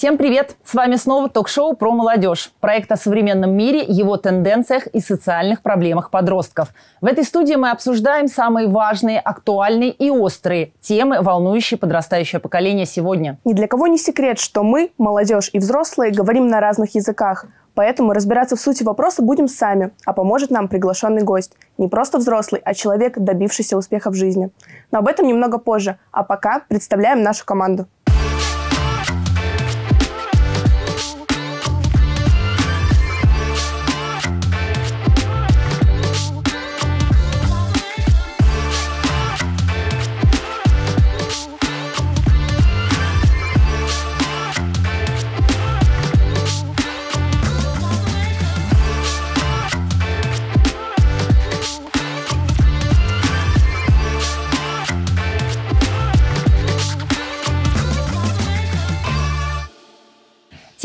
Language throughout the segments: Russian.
Всем привет! С вами снова ток-шоу про молодежь. Проект о современном мире, его тенденциях и социальных проблемах подростков. В этой студии мы обсуждаем самые важные, актуальные и острые темы, волнующие подрастающее поколение сегодня. Ни для кого не секрет, что мы, молодежь и взрослые, говорим на разных языках. Поэтому разбираться в сути вопроса будем сами, а поможет нам приглашенный гость. Не просто взрослый, а человек, добившийся успеха в жизни. Но об этом немного позже. А пока представляем нашу команду.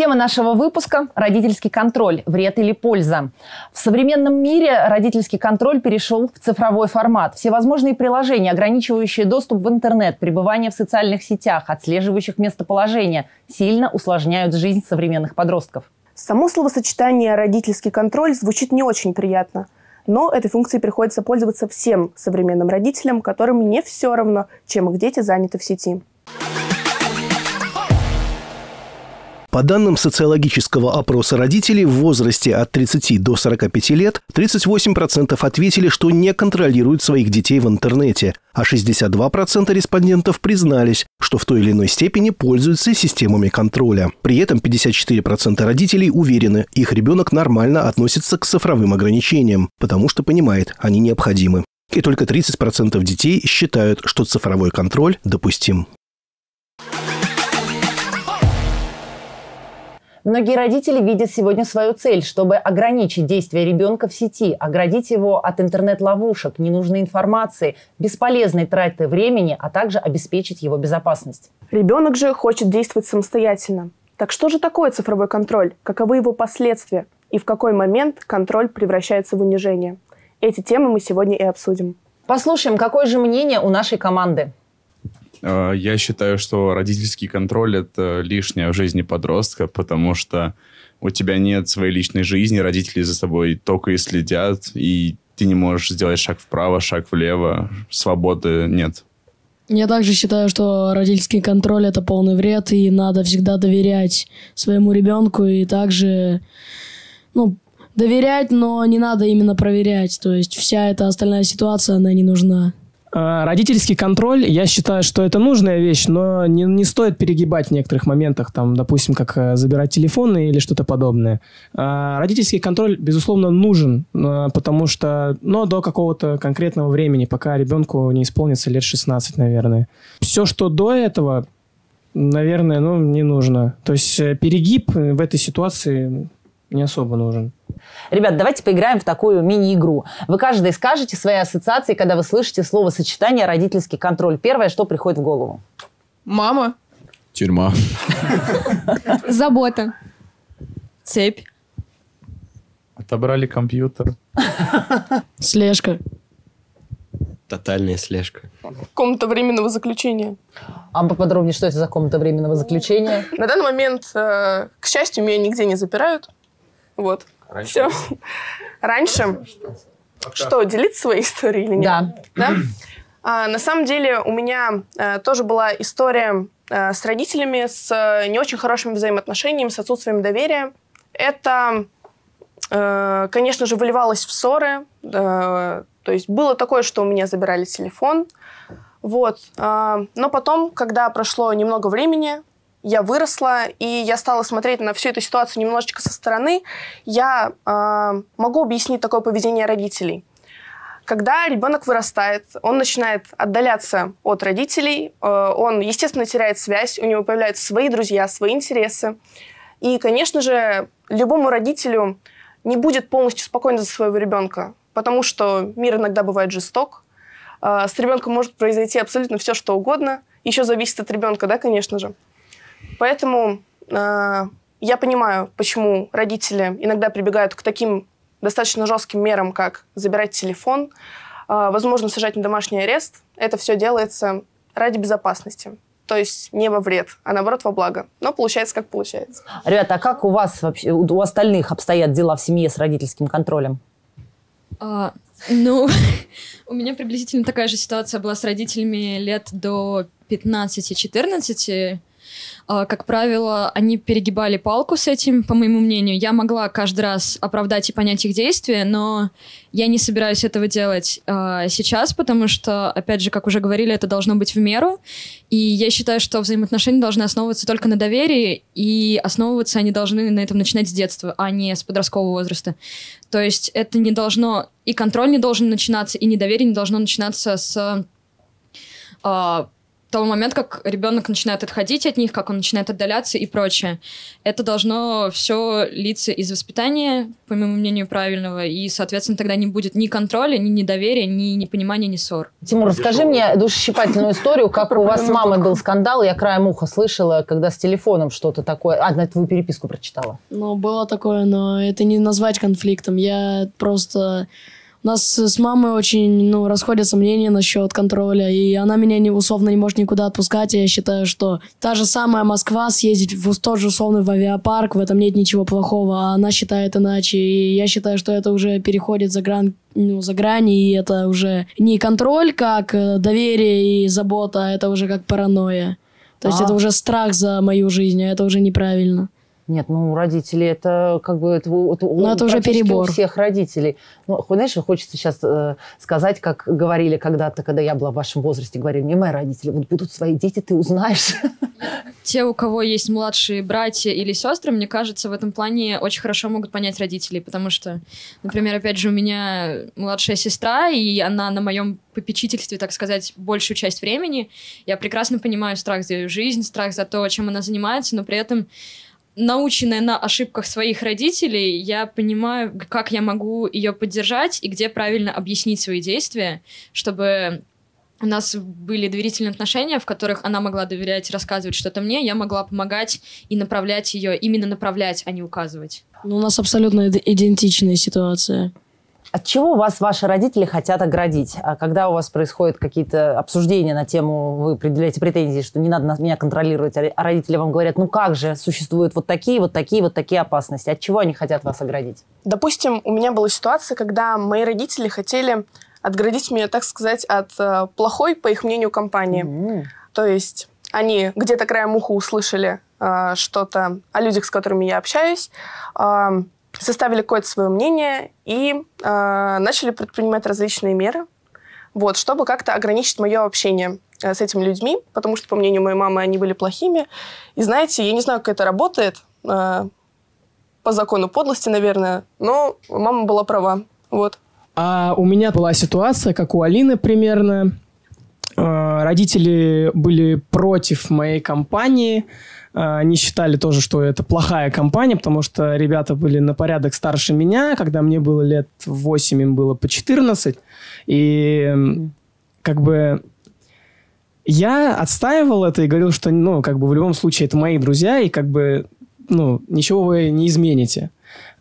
Тема нашего выпуска – родительский контроль. Вред или польза. В современном мире родительский контроль перешел в цифровой формат. Всевозможные приложения, ограничивающие доступ в интернет, пребывание в социальных сетях, отслеживающих местоположение, сильно усложняют жизнь современных подростков. Само словосочетание «родительский контроль» звучит не очень приятно. Но этой функцией приходится пользоваться всем современным родителям, которым не все равно, чем их дети заняты в сети. По данным социологического опроса родителей в возрасте от 30 до 45 лет, 38% ответили, что не контролируют своих детей в интернете, а 62% респондентов признались, что в той или иной степени пользуются системами контроля. При этом 54% родителей уверены, их ребенок нормально относится к цифровым ограничениям, потому что понимает, они необходимы. И только 30% детей считают, что цифровой контроль допустим. Многие родители видят сегодня свою цель, чтобы ограничить действия ребенка в сети, оградить его от интернет-ловушек, ненужной информации, бесполезной траты времени, а также обеспечить его безопасность. Ребенок же хочет действовать самостоятельно. Так что же такое цифровой контроль? Каковы его последствия? И в какой момент контроль превращается в унижение? Эти темы мы сегодня и обсудим. Послушаем, какое же мнение у нашей команды. Э, я считаю, что родительский контроль – это лишнее в жизни подростка, потому что у тебя нет своей личной жизни, родители за собой только и следят, и ты не можешь сделать шаг вправо, шаг влево, свободы нет. Я также считаю, что родительский контроль это полный вред, и надо всегда доверять своему ребенку, и также, ну, доверять, но не надо именно проверять. То есть вся эта остальная ситуация, она не нужна. А, родительский контроль, я считаю, что это нужная вещь, но не, не стоит перегибать в некоторых моментах, там, допустим, как э, забирать телефоны или что-то подобное. А, родительский контроль, безусловно, нужен, потому что, но до какого-то конкретного времени, пока ребенку не исполнится лет 16, наверное. Все, что до этого, наверное, ну, не нужно. То есть э, перегиб в этой ситуации не особо нужен. Ребят, давайте поиграем в такую мини-игру. Вы каждый скажете свои ассоциации, когда вы слышите словосочетание «родительский контроль». Первое, что приходит в голову? Мама. Тюрьма. Забота. Цепь. Отобрали компьютер. Слежка. Тотальная слежка. Комната временного заключения. А поподробнее, что это за комната временного заключения? На данный момент, э, к счастью, меня нигде не запирают. Вот. Раньше. Все. Раньше. Что, делиться своей историей или нет? Да. Да? А, на самом деле у меня а, тоже была история а, с родителями, с а, не очень хорошими взаимоотношениями, с отсутствием доверия. Это, а, конечно же, выливалось в ссоры. А, то есть было такое, что у меня забирали телефон. Вот. А, но потом, когда прошло немного времени, я выросла, и я стала смотреть на всю эту ситуацию немножечко со стороны, я э, могу объяснить такое поведение родителей. Когда ребенок вырастает, он начинает отдаляться от родителей, э, он, естественно, теряет связь, у него появляются свои друзья, свои интересы. И, конечно же, любому родителю не будет полностью спокойно за своего ребенка, потому что мир иногда бывает жесток. Э, с ребенком может произойти абсолютно все, что угодно. Еще зависит от ребенка, да, конечно же. Поэтому э, я понимаю, почему родители иногда прибегают к таким достаточно жестким мерам, как забирать телефон, э, возможно, сажать на домашний арест. Это все делается ради безопасности. то есть не во вред, а наоборот во благо. Но получается, как получается. Ребята, а как у вас вообще, у остальных обстоят дела в семье с родительским контролем? А, ну, у меня приблизительно такая же ситуация была с родителями лет до 15-14. А, как правило, они перегибали палку с этим, по моему мнению. Я могла каждый раз оправдать и понять их действия, но я не собираюсь этого делать э, сейчас, потому что, опять же, как уже говорили, это должно быть в меру. И я считаю, что взаимоотношения должны основываться только на доверии, и основываться они должны на этом начинать с детства, а не с подросткового возраста. То есть это не должно... И контроль не должен начинаться, и недоверие не должно начинаться с э, того момента, как ребенок начинает отходить от них, как он начинает отдаляться и прочее. Это должно все литься из воспитания, по моему мнению, правильного, и, соответственно, тогда не будет ни контроля, ни недоверия, ни непонимания, ни ссор. Тимур, расскажи мне душесчипательную историю, как у вас с мамой был скандал, я краем уха слышала, когда с телефоном что-то такое... А, на твою переписку прочитала. Ну, было такое, но это не назвать конфликтом. Я просто нас с мамой очень, ну, расходятся мнения насчет контроля, и она меня не, условно не может никуда отпускать, и я считаю, что та же самая Москва съездить в тот же условный в авиапарк, в этом нет ничего плохого, а она считает иначе, и я считаю, что это уже переходит за грань ну, за грани, и это уже не контроль, как э, доверие и забота, а это уже как паранойя. То есть а. это уже страх за мою жизнь, а это уже неправильно. Нет, ну, родители, это как бы... Это, это, Но это уже перебор. у всех родителей. Ну, знаешь, хочется сейчас э, сказать, как говорили когда-то, когда я была в вашем возрасте, говорили мне мои родители, вот будут свои дети, ты узнаешь. Те, у кого есть младшие братья или сестры, мне кажется, в этом плане очень хорошо могут понять родителей, потому что, например, опять же, у меня младшая сестра, и она на моем попечительстве, так сказать, большую часть времени. Я прекрасно понимаю страх за ее жизнь, страх за то, чем она занимается, но при этом наученная на ошибках своих родителей, я понимаю, как я могу ее поддержать и где правильно объяснить свои действия, чтобы у нас были доверительные отношения, в которых она могла доверять, рассказывать что-то мне, я могла помогать и направлять ее, именно направлять, а не указывать. Ну, у нас абсолютно идентичная ситуация. От чего вас ваши родители хотят оградить? А когда у вас происходят какие-то обсуждения на тему, вы определяете претензии, что не надо меня контролировать, а родители вам говорят, ну как же, существуют вот такие, вот такие, вот такие опасности. От чего они хотят вас оградить? Допустим, у меня была ситуация, когда мои родители хотели отградить меня, так сказать, от э, плохой, по их мнению, компании. Mm-hmm. То есть они где-то краем уха услышали э, что-то о людях, с которыми я общаюсь, э, составили какое-то свое мнение и э, начали предпринимать различные меры, вот, чтобы как-то ограничить мое общение э, с этими людьми, потому что, по мнению моей мамы, они были плохими. И знаете, я не знаю, как это работает, э, по закону подлости, наверное, но мама была права. Вот. А у меня была ситуация, как у Алины примерно. Э, родители были против моей компании, они считали тоже, что это плохая компания, потому что ребята были на порядок старше меня. Когда мне было лет 8, им было по 14. И как бы я отстаивал это и говорил, что, ну, как бы в любом случае это мои друзья, и как бы, ну, ничего вы не измените.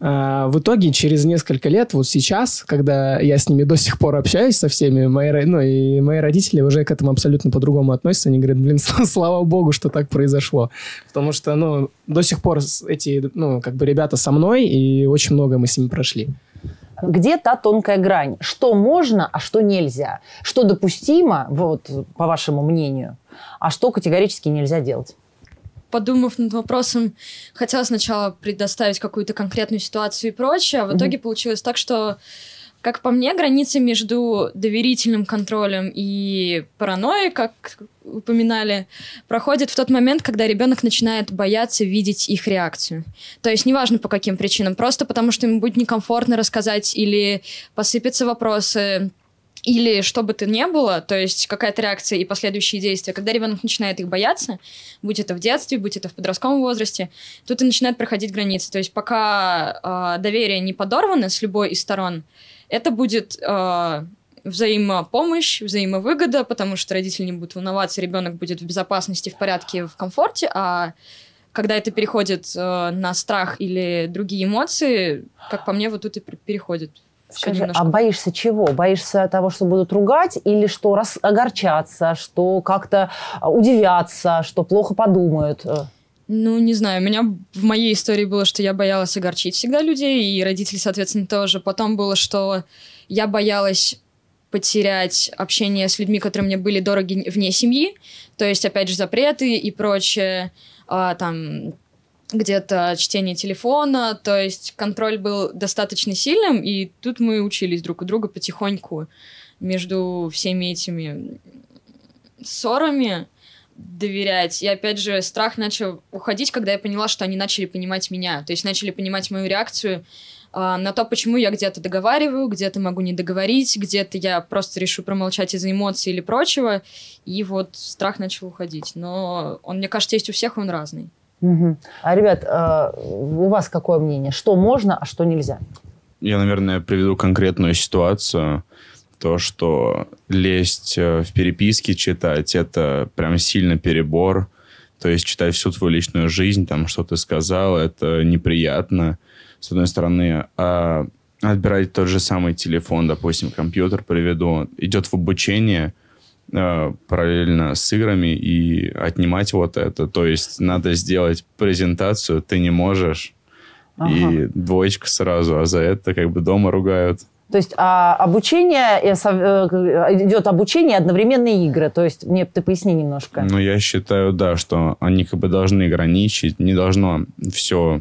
А, в итоге, через несколько лет, вот сейчас, когда я с ними до сих пор общаюсь со всеми, мои, ну, и мои родители уже к этому абсолютно по-другому относятся. Они говорят, блин, слава богу, что так произошло. Потому что, ну, до сих пор эти, ну, как бы ребята со мной, и очень много мы с ними прошли. Где та тонкая грань? Что можно, а что нельзя? Что допустимо, вот, по вашему мнению, а что категорически нельзя делать? Подумав над вопросом, хотела сначала предоставить какую-то конкретную ситуацию и прочее, а в итоге mm-hmm. получилось так, что как по мне, граница между доверительным контролем и паранойей, как упоминали, проходит в тот момент, когда ребенок начинает бояться видеть их реакцию. То есть неважно по каким причинам, просто потому что ему будет некомфортно рассказать или посыпятся вопросы, или что бы то ни было, то есть какая-то реакция и последующие действия, когда ребенок начинает их бояться, будь это в детстве, будь это в подростковом возрасте, тут и начинает проходить границы. То есть пока э, доверие не подорвано с любой из сторон, это будет э, взаимопомощь, взаимовыгода, потому что родители не будут волноваться, ребенок будет в безопасности, в порядке, в комфорте, а когда это переходит э, на страх или другие эмоции, как по мне, вот тут и переходит Скажи, немножко. а боишься чего? Боишься того, что будут ругать, или что раз огорчаться, что как-то а, удивятся, что плохо подумают? Э, Ну, не знаю, у меня в моей истории было, что я боялась огорчить всегда людей, и родители, соответственно, тоже. Потом было, что я боялась потерять общение с людьми, которые мне были дороги вне семьи. То есть, опять же, запреты и прочее. А, там где-то чтение телефона, то есть контроль был достаточно сильным, и тут мы учились друг у друга потихоньку между всеми этими ссорами доверять. И опять же, страх начал уходить, когда я поняла, что они начали понимать меня. То есть начали понимать мою реакцию а, на то, почему я где-то договариваю, где-то могу не договорить, где-то я просто решу промолчать из-за эмоций или прочего. И вот страх начал уходить. Но он, мне кажется, есть у всех, он разный. Мгм. А, ребят, э, у вас какое мнение? Что можно, а что нельзя? Я, наверное, приведу конкретную ситуацию. То, что лезть э, в переписки, читать, это прям сильно перебор. То есть читать всю твою личную жизнь, там, что ты сказал, это неприятно, с одной стороны. А отбирать тот же самый телефон, допустим, компьютер приведу, идет в обучение параллельно с играми и отнимать вот это. То есть надо сделать презентацию, ты не можешь, и двоечка сразу, а за это как бы дома ругают. То есть а, обучение, э, э, идет обучение, одновременные игры. То есть мне ты поясни немножко. Ну, я считаю, да, что они как бы должны ограничить, не должно все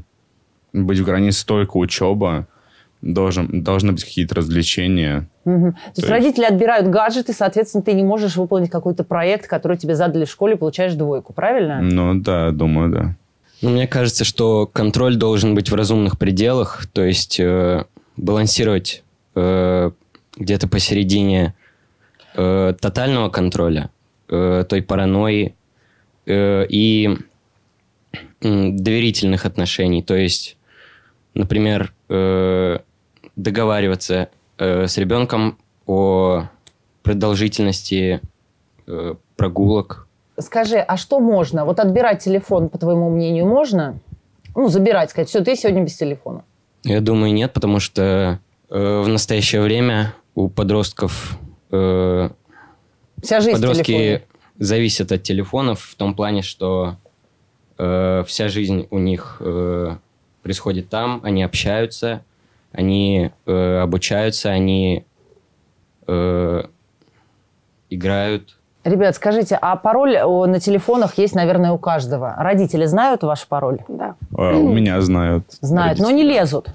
быть в границе только учеба, должен, должны быть какие-то развлечения. Мгм. То есть есть- родители отбирают гаджеты, соответственно, ты не можешь выполнить какой-то проект, который тебе задали в школе, получаешь двойку, правильно? Ну, да, думаю, да. Ну, мне кажется, что контроль должен быть в разумных пределах, то есть э, балансировать э, где-то посередине э, тотального контроля, э, той паранойи э, и м, доверительных отношений. То есть, например, э, договариваться э, с ребенком о продолжительности э, прогулок, Скажи, а что можно? Вот отбирать телефон, по твоему мнению, можно? Ну, забирать, сказать, все, ты сегодня без телефона. Я думаю, нет, потому что э, в настоящее время у подростков э, Вся жизнь подростки зависят от телефонов в том плане, что э, вся жизнь у них э, происходит там, они общаются, они э, обучаются, они э, играют. Ребят, скажите, а пароль на телефонах есть, наверное, у каждого. Родители знают ваш пароль? Да. А, У меня знают. Знают, но родители. не лезут.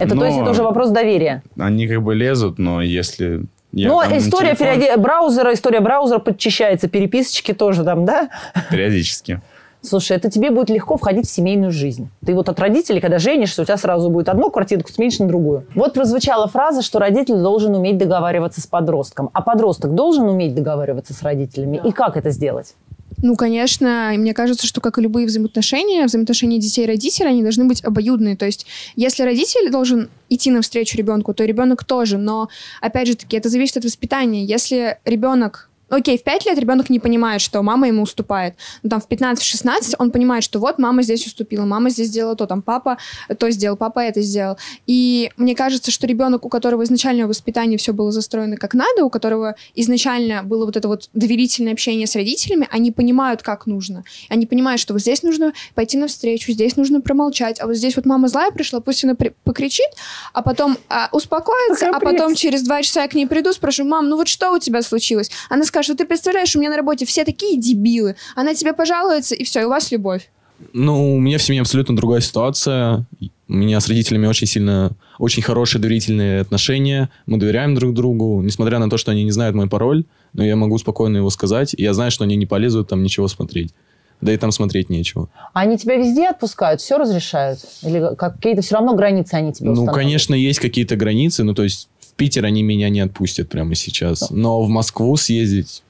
Это, то Но- есть, это уже вопрос доверия. Они как бы лезут, но если... я Но история телефон- периоди- браузера, история браузера подчищается, переписочки тоже там, да? Периодически. Слушай, это тебе будет легко входить в семейную жизнь. Ты вот от родителей, когда женишься, у тебя сразу будет одну квартирку сменишь на другую. Вот прозвучала фраза, что родитель должен уметь договариваться с подростком. А подросток должен уметь договариваться с родителями? И как это сделать? Ну, конечно, мне кажется, что, как и любые взаимоотношения, взаимоотношения детей и родителей, они должны быть обоюдные. То есть, если родитель должен идти навстречу ребенку, то ребенок тоже. Но, опять же таки, это зависит от воспитания. Если ребенок Окей, в 5 лет ребенок не понимает, что мама ему уступает. Но там в 15-16 он понимает, что вот мама здесь уступила, мама здесь сделала то, там папа то сделал, папа это сделал. И мне кажется, что ребенок, у которого изначально в воспитании все было застроено как надо, у которого изначально было вот это вот доверительное общение с родителями, они понимают, как нужно. Они понимают, что вот здесь нужно пойти навстречу, здесь нужно промолчать, а вот здесь вот мама злая пришла, пусть она при- покричит, а потом а, успокоится, а потом через два часа я к ней приду, спрошу, мам, ну вот что у тебя случилось? Она скажет, что ты представляешь, у меня на работе все такие дебилы, она тебе пожалуется, и все, и у вас любовь. Ну, у меня в семье абсолютно другая ситуация. У меня с родителями очень сильно, очень хорошие доверительные отношения. Мы доверяем друг другу, несмотря на то, что они не знают мой пароль, но я могу спокойно его сказать, и я знаю, что они не полезут там ничего смотреть. Да и там смотреть нечего. Они тебя везде отпускают, все разрешают? Или какие-то все равно границы они тебе Ну, конечно, есть какие-то границы, ну, то есть в Питер они меня не отпустят прямо сейчас. Но в Москву съездить...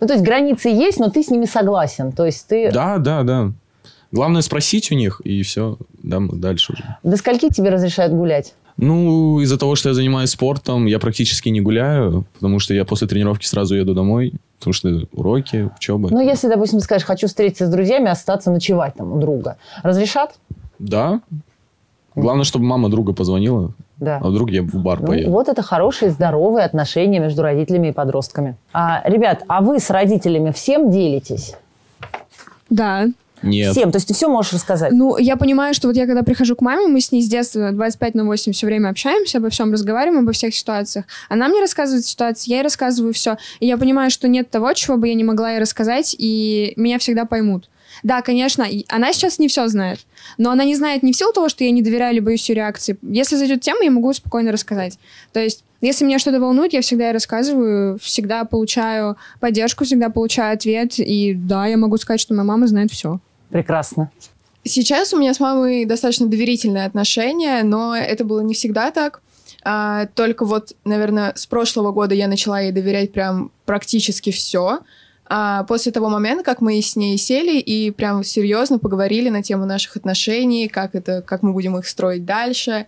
Ну, то есть границы есть, но ты с ними согласен. То есть ты... Да, да, да. Главное спросить у них, и все, да, дальше уже. До скольки тебе разрешают гулять? Ну, из-за того, что я занимаюсь спортом, я практически не гуляю, потому что я после тренировки сразу еду домой, потому что уроки, учеба. Ну, если, допустим, скажешь, хочу встретиться с друзьями, остаться ночевать там у друга. Разрешат? Да. Главное, чтобы мама друга позвонила. Да. А вдруг я в бар Ну, поеду? вот это хорошие, здоровые отношения между родителями и подростками. А, ребят, а вы с родителями всем делитесь? Да. Нет. Всем, то есть ты все можешь рассказать? Ну, я понимаю, что вот я когда прихожу к маме, мы с ней с детства 25 на 8 все время общаемся, обо всем разговариваем, обо всех ситуациях. Она мне рассказывает ситуации, я ей рассказываю все. И я понимаю, что нет того, чего бы я не могла ей рассказать, и меня всегда поймут. Да, конечно, она сейчас не все знает, но она не знает не в силу того, что я не доверяю или боюсь ее реакции. Если зайдет тема, я могу спокойно рассказать. То есть, если меня что-то волнует, я всегда рассказываю, всегда получаю поддержку, всегда получаю ответ, и да, я могу сказать, что моя мама знает все. Прекрасно. Сейчас у меня с мамой достаточно доверительные отношения, но это было не всегда так. А, только вот, наверное, с прошлого года я начала ей доверять прям практически все. А после того момента, как мы с ней сели и прям серьезно поговорили на тему наших отношений, как это, как мы будем их строить дальше,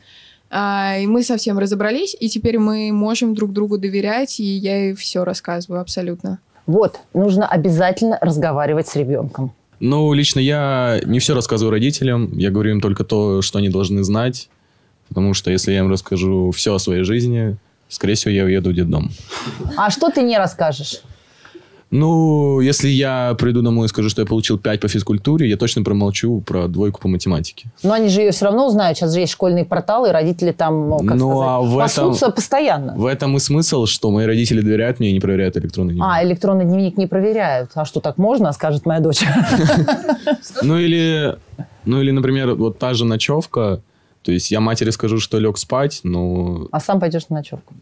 а, и мы совсем разобрались, и теперь мы можем друг другу доверять, и я ей все рассказываю абсолютно. Вот, нужно обязательно разговаривать с ребенком. Ну, лично я не все рассказываю родителям. Я говорю им только то, что они должны знать. Потому что если я им расскажу все о своей жизни, скорее всего, я уеду в детдом. А что ты не расскажешь? Ну, если я приду домой и скажу, что я получил 5 по физкультуре, я точно промолчу про двойку по математике. Но они же ее все равно узнают. Сейчас же есть школьные порталы, и родители там, ну, как Ну, сказать, а в этом- постоянно. В этом и смысл, что мои родители доверяют мне и не проверяют электронный дневник. А, электронный дневник не проверяют. А что, так можно, скажет моя дочь? Ну или, ну или, например, вот та же ночевка. То есть я матери скажу, что лег спать, но А сам пойдешь на ночевку.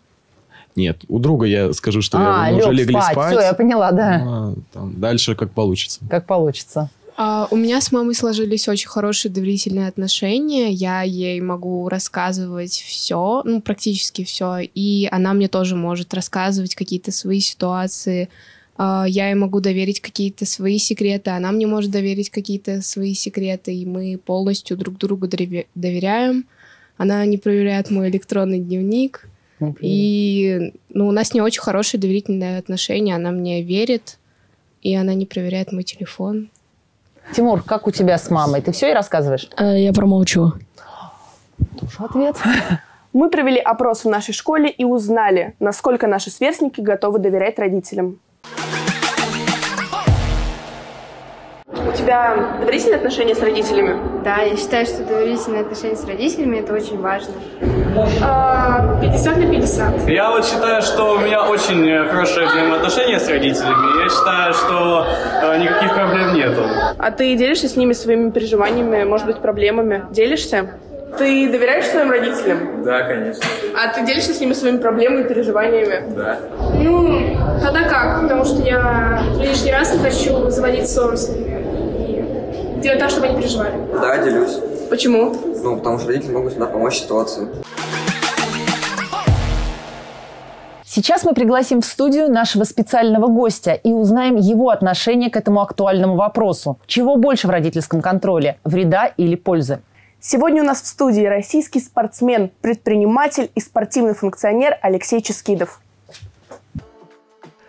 Нет. У друга я скажу, что А, мы уже лег легли спать. спать. Все, я поняла, да. Ну, а там дальше как получится. Как получится. А, у меня с мамой сложились очень хорошие доверительные отношения. Я ей могу рассказывать все, ну, практически все. И она мне тоже может рассказывать какие-то свои ситуации. А, я ей могу доверить какие-то свои секреты, она мне может доверить какие-то свои секреты. И мы полностью друг другу доверяем. Она не проверяет мой электронный дневник. И ну, у нас не очень хорошие доверительные отношения. Она мне верит, и она не проверяет мой телефон. Тимур, как у тебя с мамой? Ты все ей рассказываешь? Э, Я промолчу. Тоже ответ. Мы провели опрос в нашей школе и узнали, насколько наши сверстники готовы доверять родителям. У тебя доверительные отношения с родителями? Да, я считаю, что доверительные отношения с родителями это очень важно. 50 на 50. Я вот считаю, что у меня очень э, хорошие взаимоотношения с родителями. Я считаю, что э, никаких проблем нету. А ты делишься с ними своими переживаниями, может быть, проблемами? Делишься? Ты доверяешь своим родителям? Да, конечно. А ты делишься с ними своими проблемами и переживаниями? Да. Ну, тогда как? Потому что я лишний раз не хочу заводить ссору с ними и делать так, чтобы они переживали. Да, делюсь. Почему? Ну, потому что родители могут всегда помочь ситуации. Сейчас мы пригласим в студию нашего специального гостя и узнаем его отношение к этому актуальному вопросу. Чего больше в родительском контроле – вреда или пользы? Сегодня у нас в студии российский спортсмен, предприниматель и спортивный функционер Алексей Ческидов.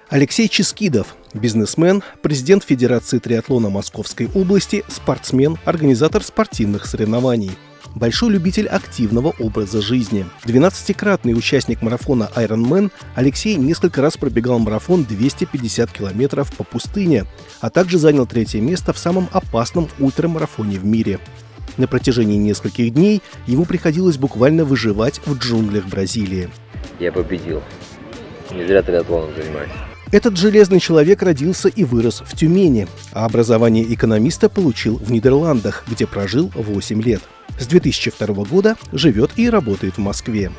Алексей Ческидов – бизнесмен, президент Федерации триатлона Московской области, спортсмен, организатор спортивных соревнований. Большой любитель активного образа жизни. 12-кратный участник марафона Ironman, Алексей несколько раз пробегал марафон 250 километров по пустыне, а также занял третье место в самом опасном ультрамарафоне в мире. На протяжении нескольких дней ему приходилось буквально выживать в джунглях Бразилии. Я победил. Не зря триатлоном занимаюсь. Этот железный человек родился и вырос в Тюмени, а образование экономиста получил в Нидерландах, где прожил 8 лет. С 2002 года живет и работает в Москве.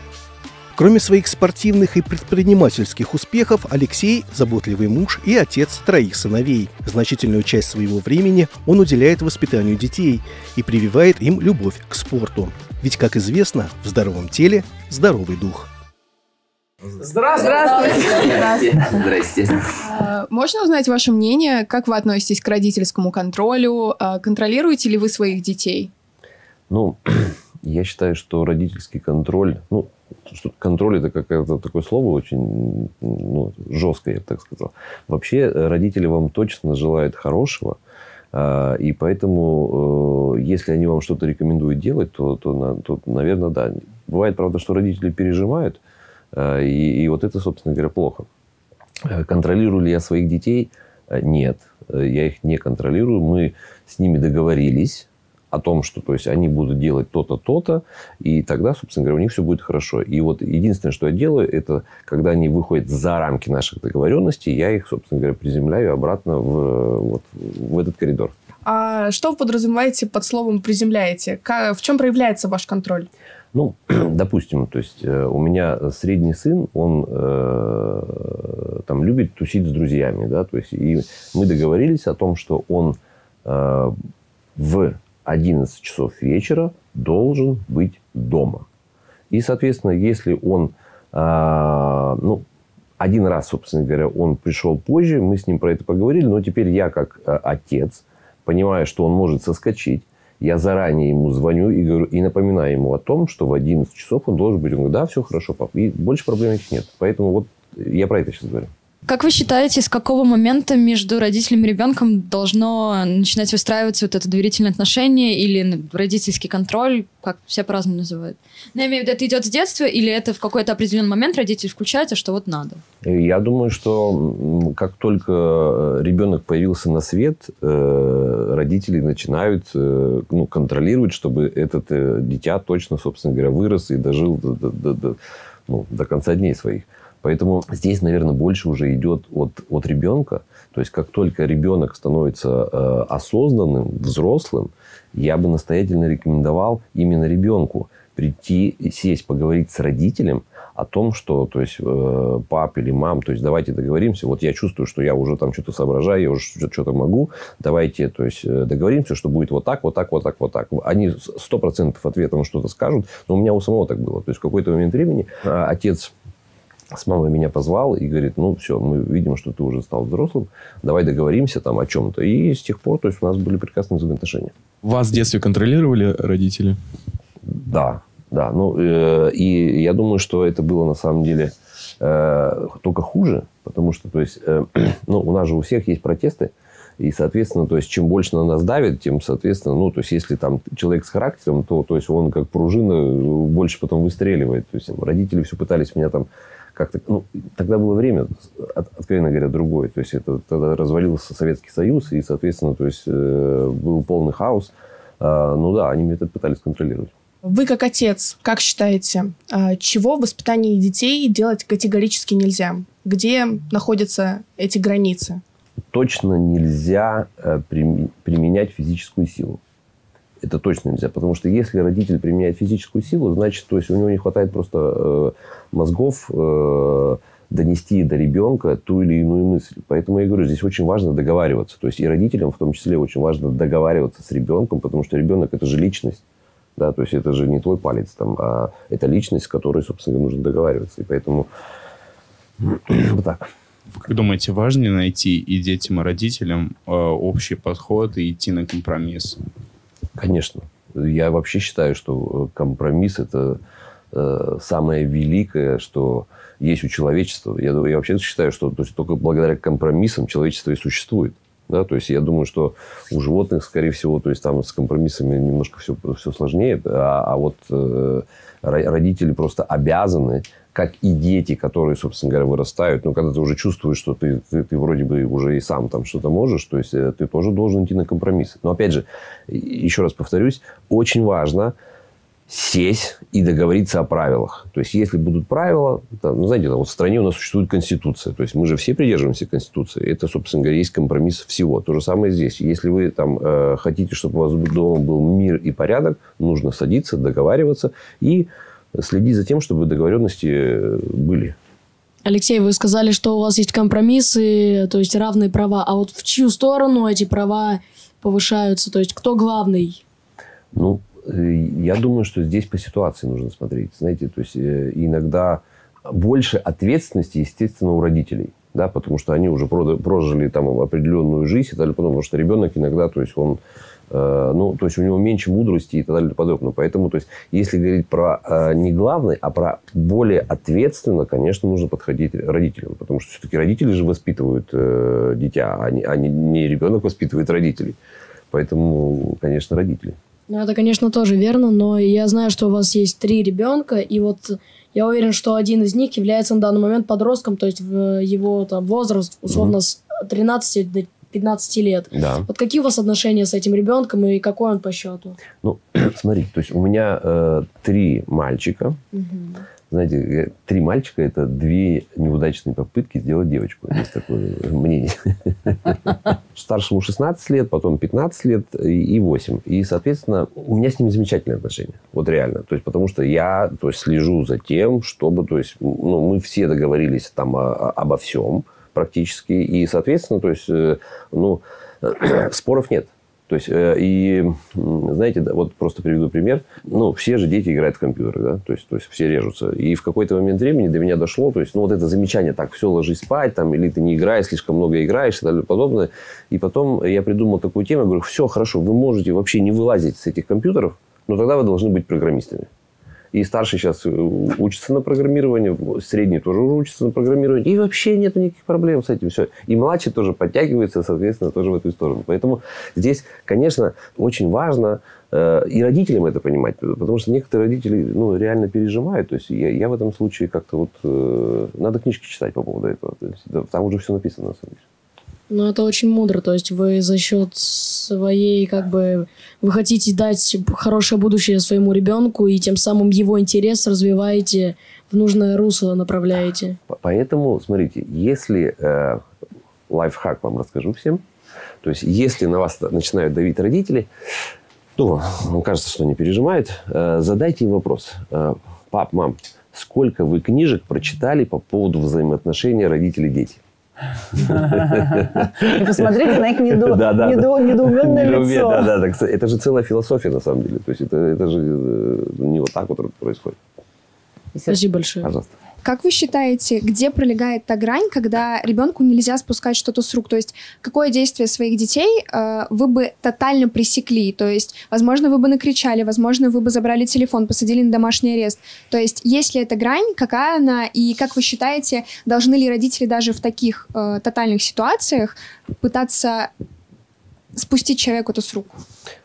Кроме своих спортивных и предпринимательских успехов, Алексей – заботливый муж и отец троих сыновей. Значительную часть своего времени он уделяет воспитанию детей и прививает им любовь к спорту. Ведь, как известно, в здоровом теле – здоровый дух. Здравствуйте. Здрасте. А, Можно узнать ваше мнение, как вы относитесь к родительскому контролю? А, Контролируете ли вы своих детей? Ну, я считаю, что родительский контроль, ну, что контроль это какое-то такое слово очень ну, жесткое, я бы так сказал. Вообще родители вам точно желают хорошего, А, И поэтому, э, если они вам что-то рекомендуют делать, то, то, то, наверное, да. Бывает, правда, что родители пережимают, э, и, и вот это, собственно говоря, плохо. Э, Контролирую ли я своих детей? Э, Нет, Э, я их не контролирую. Мы с ними договорились о том, что то есть, они будут делать то-то, то-то, и тогда, собственно говоря, у них все будет хорошо. И вот единственное, что я делаю, это когда они выходят за рамки наших договоренностей, я их, собственно говоря, приземляю обратно в, вот, в этот коридор. А что вы подразумеваете под словом «приземляете»? В чем проявляется ваш контроль? Ну, допустим, то есть э, у меня средний сын, он э, там любит тусить с друзьями, да, то есть и мы договорились о том, что он э, в 11 часов вечера должен быть дома. И, соответственно, если он, а, ну, один раз, собственно говоря, он пришел позже, мы с ним про это поговорили, но теперь я как э, отец понимаю, что он может соскочить, я заранее ему звоню и, говорю, и напоминаю ему о том, что в 11 часов он должен быть. Он говорит, да, все хорошо, пап. И больше проблем этих нет. Поэтому вот я про это сейчас говорю. Как вы считаете, с какого момента между родителем и ребенком должно начинать выстраиваться вот это доверительное отношение или родительский контроль, как все по-разному называют? Но я имею в виду, это идет с детства или это в какой-то определенный момент родитель включается, что вот надо? Я думаю, что как только ребенок появился на свет, э, родители начинают э, ну, контролировать, чтобы этот э, дитя точно, собственно говоря, вырос и дожил до, до- до- до, ну, до конца дней своих. Поэтому здесь, наверное, больше уже идет от, от ребенка. То есть, как только ребенок становится э, осознанным, взрослым, я бы настоятельно рекомендовал именно ребенку прийти, сесть, поговорить с родителем о том, что, то есть, э, пап или мам, то есть, давайте договоримся. Вот я чувствую, что я уже там что-то соображаю, я уже что- что-то могу. Давайте, то есть, э, договоримся, что будет вот так, вот так, вот так, вот так. Они сто процентов ответом что-то скажут, но у меня у самого так было. То есть, в какой-то момент времени э, отец с мамой меня позвал и говорит, ну, все, мы видим, что ты уже стал взрослым, давай договоримся там о чем-то. И с тех пор, то есть, у нас были прекрасные взаимоотношения. Вас в детстве контролировали родители? Да, да. Ну, э, и я думаю, что это было на самом деле э, только хуже, потому что, то есть, э, ну, у нас же у всех есть протесты, и, соответственно, то есть, чем больше на нас давит, тем, соответственно, ну, то есть, если там человек с характером, то, то есть, он как пружина больше потом выстреливает. То есть, родители все пытались меня там как-то... Ну, тогда было время, от- откровенно говоря, другое. То есть, это тогда развалился Советский Союз, и, соответственно, то есть, э, был полный хаос. А, ну да, они это пытались контролировать. Вы как отец, как считаете, а, чего в воспитании детей делать категорически нельзя? Где находятся эти границы? точно нельзя э, прим- применять физическую силу. Это точно нельзя. Потому что если родитель применяет физическую силу, значит, то есть у него не хватает просто э, мозгов э, донести до ребенка ту или иную мысль. Поэтому я говорю, здесь очень важно договариваться. То есть и родителям в том числе очень важно договариваться с ребенком, потому что ребенок это же личность. Да, то есть это же не твой палец, там, а это личность, с которой, собственно, нужно договариваться. И поэтому вот так. Как думаете, важнее найти и детям, и родителям э, общий подход и идти на компромисс? Конечно. Я вообще считаю, что э, компромисс – это э, самое великое, что есть у человечества. Я, я вообще считаю, что то есть, только благодаря компромиссам человечество и существует. Да, то есть я думаю, что у животных, скорее всего, то есть там с компромиссами немножко все, все сложнее, а, а вот э, ро- родители просто обязаны, как и дети, которые, собственно говоря, вырастают, ну, когда ты уже чувствуешь, что ты, ты, ты вроде бы уже и сам там что-то можешь, то есть э, ты тоже должен идти на компромиссы. Но опять же, еще раз повторюсь, очень важно сесть и договориться о правилах. То есть, если будут правила, там, ну, знаете, там, вот в стране у нас существует Конституция. То есть, мы же все придерживаемся Конституции. Это, собственно говоря, есть компромисс всего. То же самое здесь. Если вы там э, хотите, чтобы у вас дома был мир и порядок, нужно садиться, договариваться и следить за тем, чтобы договоренности э, были. Алексей, вы сказали, что у вас есть компромиссы, то есть равные права. А вот в чью сторону эти права повышаются? То есть кто главный? Ну, э, я думаю, что здесь по ситуации нужно смотреть. Знаете, то есть э, иногда больше ответственности, естественно, у родителей. Да, потому что они уже прожили там определенную жизнь и так далее, потому что ребенок иногда, то есть он ну, то есть у него меньше мудрости и так далее и подобное. Поэтому, то есть, если говорить про э, не главный, а про более ответственно, конечно, нужно подходить родителям. Потому что все-таки родители же воспитывают э, дитя, а не, а не, не ребенок воспитывает родителей. Поэтому, конечно, родители. Ну, это, конечно, тоже верно, но я знаю, что у вас есть три ребенка, и вот я уверен, что один из них является на данный момент подростком, то есть в его там, возраст условно mm-hmm. с 13 до 15 лет. Да. Вот какие у вас отношения с этим ребенком и какой он по счету? Ну, смотрите, то есть у меня э, три мальчика. Угу. Знаете, э, три мальчика – это две неудачные попытки сделать девочку. Есть такое мнение. Старшему 16 лет, потом 15 лет и 8. И, соответственно, у меня с ними замечательные отношения. Вот реально. То есть, потому что я то есть, слежу за тем, чтобы... То есть, ну, мы все договорились там о, обо всем практически. И, соответственно, то есть, э, ну, споров нет. То есть, э, и, знаете, вот просто приведу пример. Ну, все же дети играют в компьютеры, да, то есть, то есть все режутся. И в какой-то момент времени до меня дошло, то есть, ну, вот это замечание, так, все, ложись спать, там, или ты не играешь, слишком много играешь и далее подобное. И потом я придумал такую тему, я говорю, все, хорошо, вы можете вообще не вылазить с этих компьютеров, но тогда вы должны быть программистами. И старший сейчас э, учится на программировании, средний тоже уже учится на программировании. И вообще нет никаких проблем с этим. Все. И младший тоже подтягивается, соответственно, тоже в эту сторону. Поэтому здесь, конечно, очень важно э, и родителям это понимать, потому что некоторые родители ну, реально переживают. То есть я, я в этом случае как-то вот... Э, надо книжки читать по поводу этого. То есть, там уже все написано, на самом деле. Ну, это очень мудро. То есть вы за счет своей, как бы, вы хотите дать хорошее будущее своему ребенку, и тем самым его интерес развиваете, в нужное русло направляете. Поэтому, смотрите, если э, лайфхак вам расскажу всем, то есть если на вас начинают давить родители, ну, вам кажется, что они пережимают, э, задайте им вопрос. Э, Пап, мам, сколько вы книжек прочитали по поводу взаимоотношений родителей-дети? И посмотрите на их недоуменное лицо. Да, да. Это же целая философия, на самом деле. То есть это, это же э, не вот так вот происходит. Спасибо большое. Пожалуйста. Как вы считаете, где пролегает та грань, когда ребенку нельзя спускать что-то с рук? То есть какое действие своих детей э, вы бы тотально пресекли? То есть, возможно, вы бы накричали, возможно, вы бы забрали телефон, посадили на домашний арест. То есть есть ли эта грань, какая она, и как вы считаете, должны ли родители даже в таких э, тотальных ситуациях пытаться спустить человеку это с рук?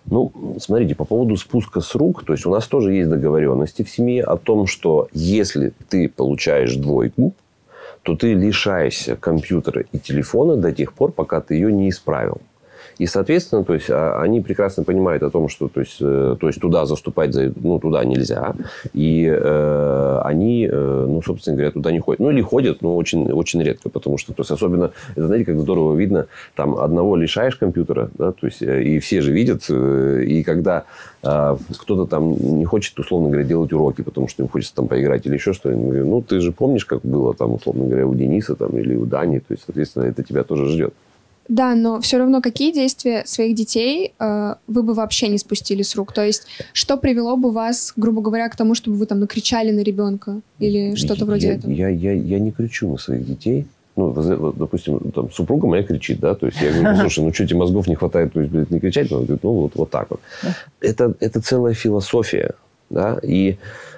Ну, смотрите, по поводу спуска с рук, то есть у нас тоже есть договоренности в семье о том, что если ты получаешь двойку, то ты лишаешься компьютера и телефона до тех пор, пока ты ее не исправил. И, соответственно, то есть, а, они прекрасно понимают о том, что то есть, э, то есть туда заступать за, ну, туда нельзя. И э, они, э, ну, собственно говоря, туда не ходят. Ну, или ходят, но очень, очень редко. Потому что, то есть, особенно, это, знаете, как здорово видно, там одного лишаешь компьютера, да, то есть, э, и все же видят. И когда э, кто-то там не хочет, условно говоря, делать уроки, потому что им хочется там поиграть или еще что-нибудь, ну, ты же помнишь, как было там, условно говоря, у Дениса там, или у Дани, то есть, соответственно, это тебя тоже ждет. Да, но все равно какие действия своих детей э, вы бы вообще не спустили с рук? То есть что привело бы вас, грубо говоря, к тому, чтобы вы там накричали на ребенка или что-то вроде я, этого? Я, я, я не кричу на своих детей. Ну, допустим, там, супруга моя кричит, да, то есть я говорю, слушай, ну что, тебе мозгов не хватает, то есть, блядь, не кричать? Он говорит, ну, вот, вот так вот. Это, это целая философия, да, и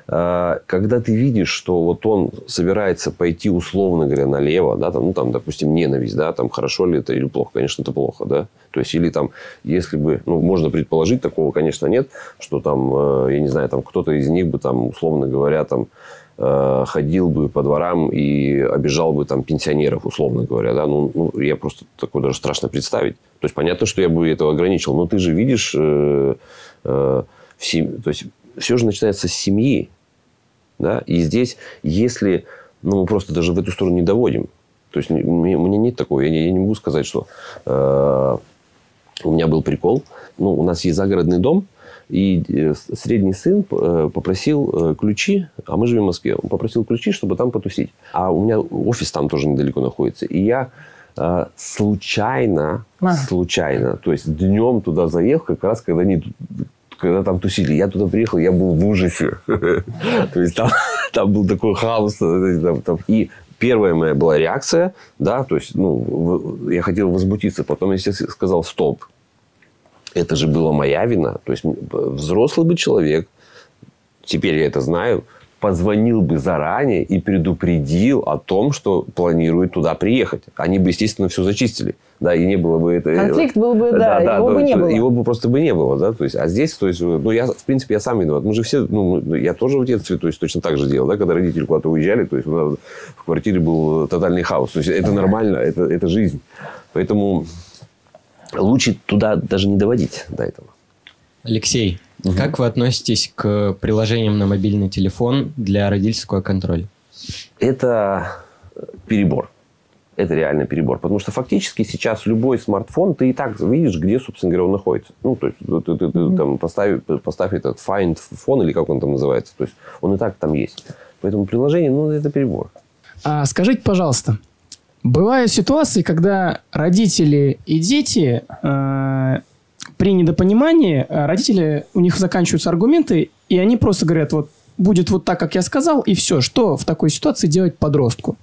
когда ты видишь, что вот он собирается пойти, условно говоря, налево, да, там, ну, там, допустим, ненависть, да, там, хорошо ли это или плохо, конечно, это плохо, да, то есть, или там, если бы, ну, можно предположить, такого, конечно, нет, что там, э, я не знаю, там, кто-то из них бы, там, условно говоря, там, э, ходил бы по дворам и обижал бы там пенсионеров, условно говоря, да, ну, ну я просто такое даже страшно представить. То есть, понятно, что я бы этого ограничил, но ты же видишь, э, э, в семь... то есть, все же начинается с семьи, да? И здесь, если ну, мы просто даже в эту сторону не доводим, то есть у меня нет такого, я не, я не могу сказать, что э, у меня был прикол. Ну, у нас есть загородный дом, и э, средний сын э, попросил э, ключи, а мы живем в Москве, он попросил ключи, чтобы там потусить. А у меня офис там тоже недалеко находится. И я случайно, а. случайно, то есть днем туда заехал, как раз когда они когда там тусили. Я туда приехал, я был в ужасе. То есть там, там был такой хаос. И первая моя была реакция, да, то есть, ну, я хотел возмутиться, потом я сказал стоп. это же была моя вина. То есть взрослый бы человек, теперь я это знаю, позвонил бы заранее и предупредил о том, что планирует туда приехать. Они бы, естественно, все зачистили. Да, и не было бы это... Конфликт был бы, да, да его да, бы не было. Его бы просто бы не было, да, то есть, а здесь, то есть, ну, я, в принципе, я сам виноват. Мы же все, ну, я тоже в детстве, то есть, точно так же делал, да, когда родители куда-то уезжали, то есть, у нас в квартире был тотальный хаос. То есть, это нормально, это, это жизнь. Поэтому лучше туда даже не доводить до этого. Алексей, угу. как вы относитесь к приложениям на мобильный телефон для родительского контроля? Это перебор. Это реально перебор. Потому что фактически сейчас любой смартфон, ты и так видишь, где, собственно говоря, он находится. Ну, то есть, ты, ты, ты mm-hmm. там поставь, поставь этот find phone, или как он там называется. То есть, он и так там есть. Поэтому приложение, ну, это перебор. А, скажите, пожалуйста, бывают ситуации, когда родители и дети э, при недопонимании э, родители, у них заканчиваются аргументы, и они просто говорят, вот будет вот так, как я сказал, и все. Что в такой ситуации делать подростку?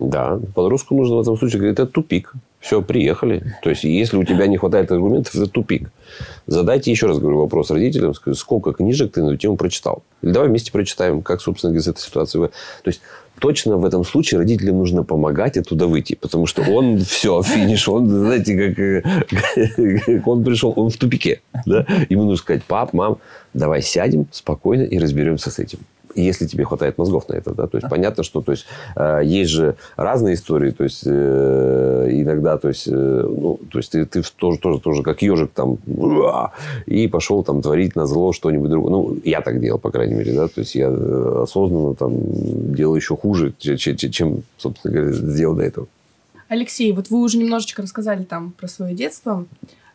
Да, подростку нужно в этом случае говорить, это тупик. Все, приехали. То есть, если у тебя не хватает аргументов, это тупик. Задайте еще раз, говорю, вопрос родителям. Скажи, сколько книжек ты на эту тему прочитал? Или давай вместе прочитаем, как, собственно, из этой ситуации. То есть, точно в этом случае родителям нужно помогать оттуда выйти. Потому что он все, финиш, он, знаете, как, как он пришел, он в тупике. Да? Ему нужно сказать, пап, мам, давай сядем спокойно и разберемся с этим если тебе хватает мозгов на это, да, то есть понятно, что, то есть э, есть же разные истории, то есть э, иногда, то есть, э, ну, то есть ты, ты тоже, тоже, тоже как ежик там и пошел там творить на зло что-нибудь другое. Ну, я так делал, по крайней мере, да, то есть я осознанно там делал еще хуже, чем, собственно говоря, сделал до этого. Алексей, вот вы уже немножечко рассказали там про свое детство.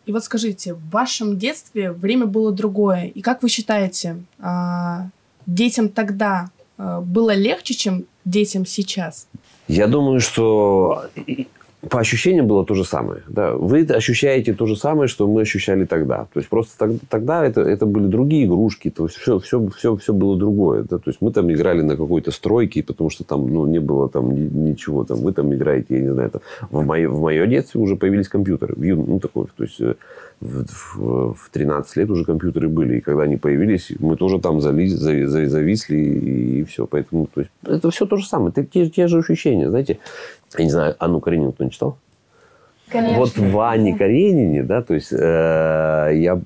И вот скажите, в вашем детстве время было другое. И как вы считаете, а, детям тогда э, было легче, чем детям сейчас? Я думаю, что по ощущениям было то же самое. Да. Вы ощущаете то же самое, что мы ощущали тогда. То есть просто тогда это, это были другие игрушки, то есть все, все, все, все было другое. Да. То есть мы там играли на какой-то стройке, потому что там ну, не было там ничего. Там, вы там играете, я не знаю, там, в, мое, в мое детстве уже появились компьютеры. Ну, такой, то есть э, в, в, в 13 лет уже компьютеры были. И когда они появились, мы тоже там залез, зависли и, и все. Поэтому то есть, это все то же самое. Это те, те же ощущения. Знаете, я не знаю, Анну Каренину кто не читал? Конечно. Вот в Анне Каренине, да, то есть э, я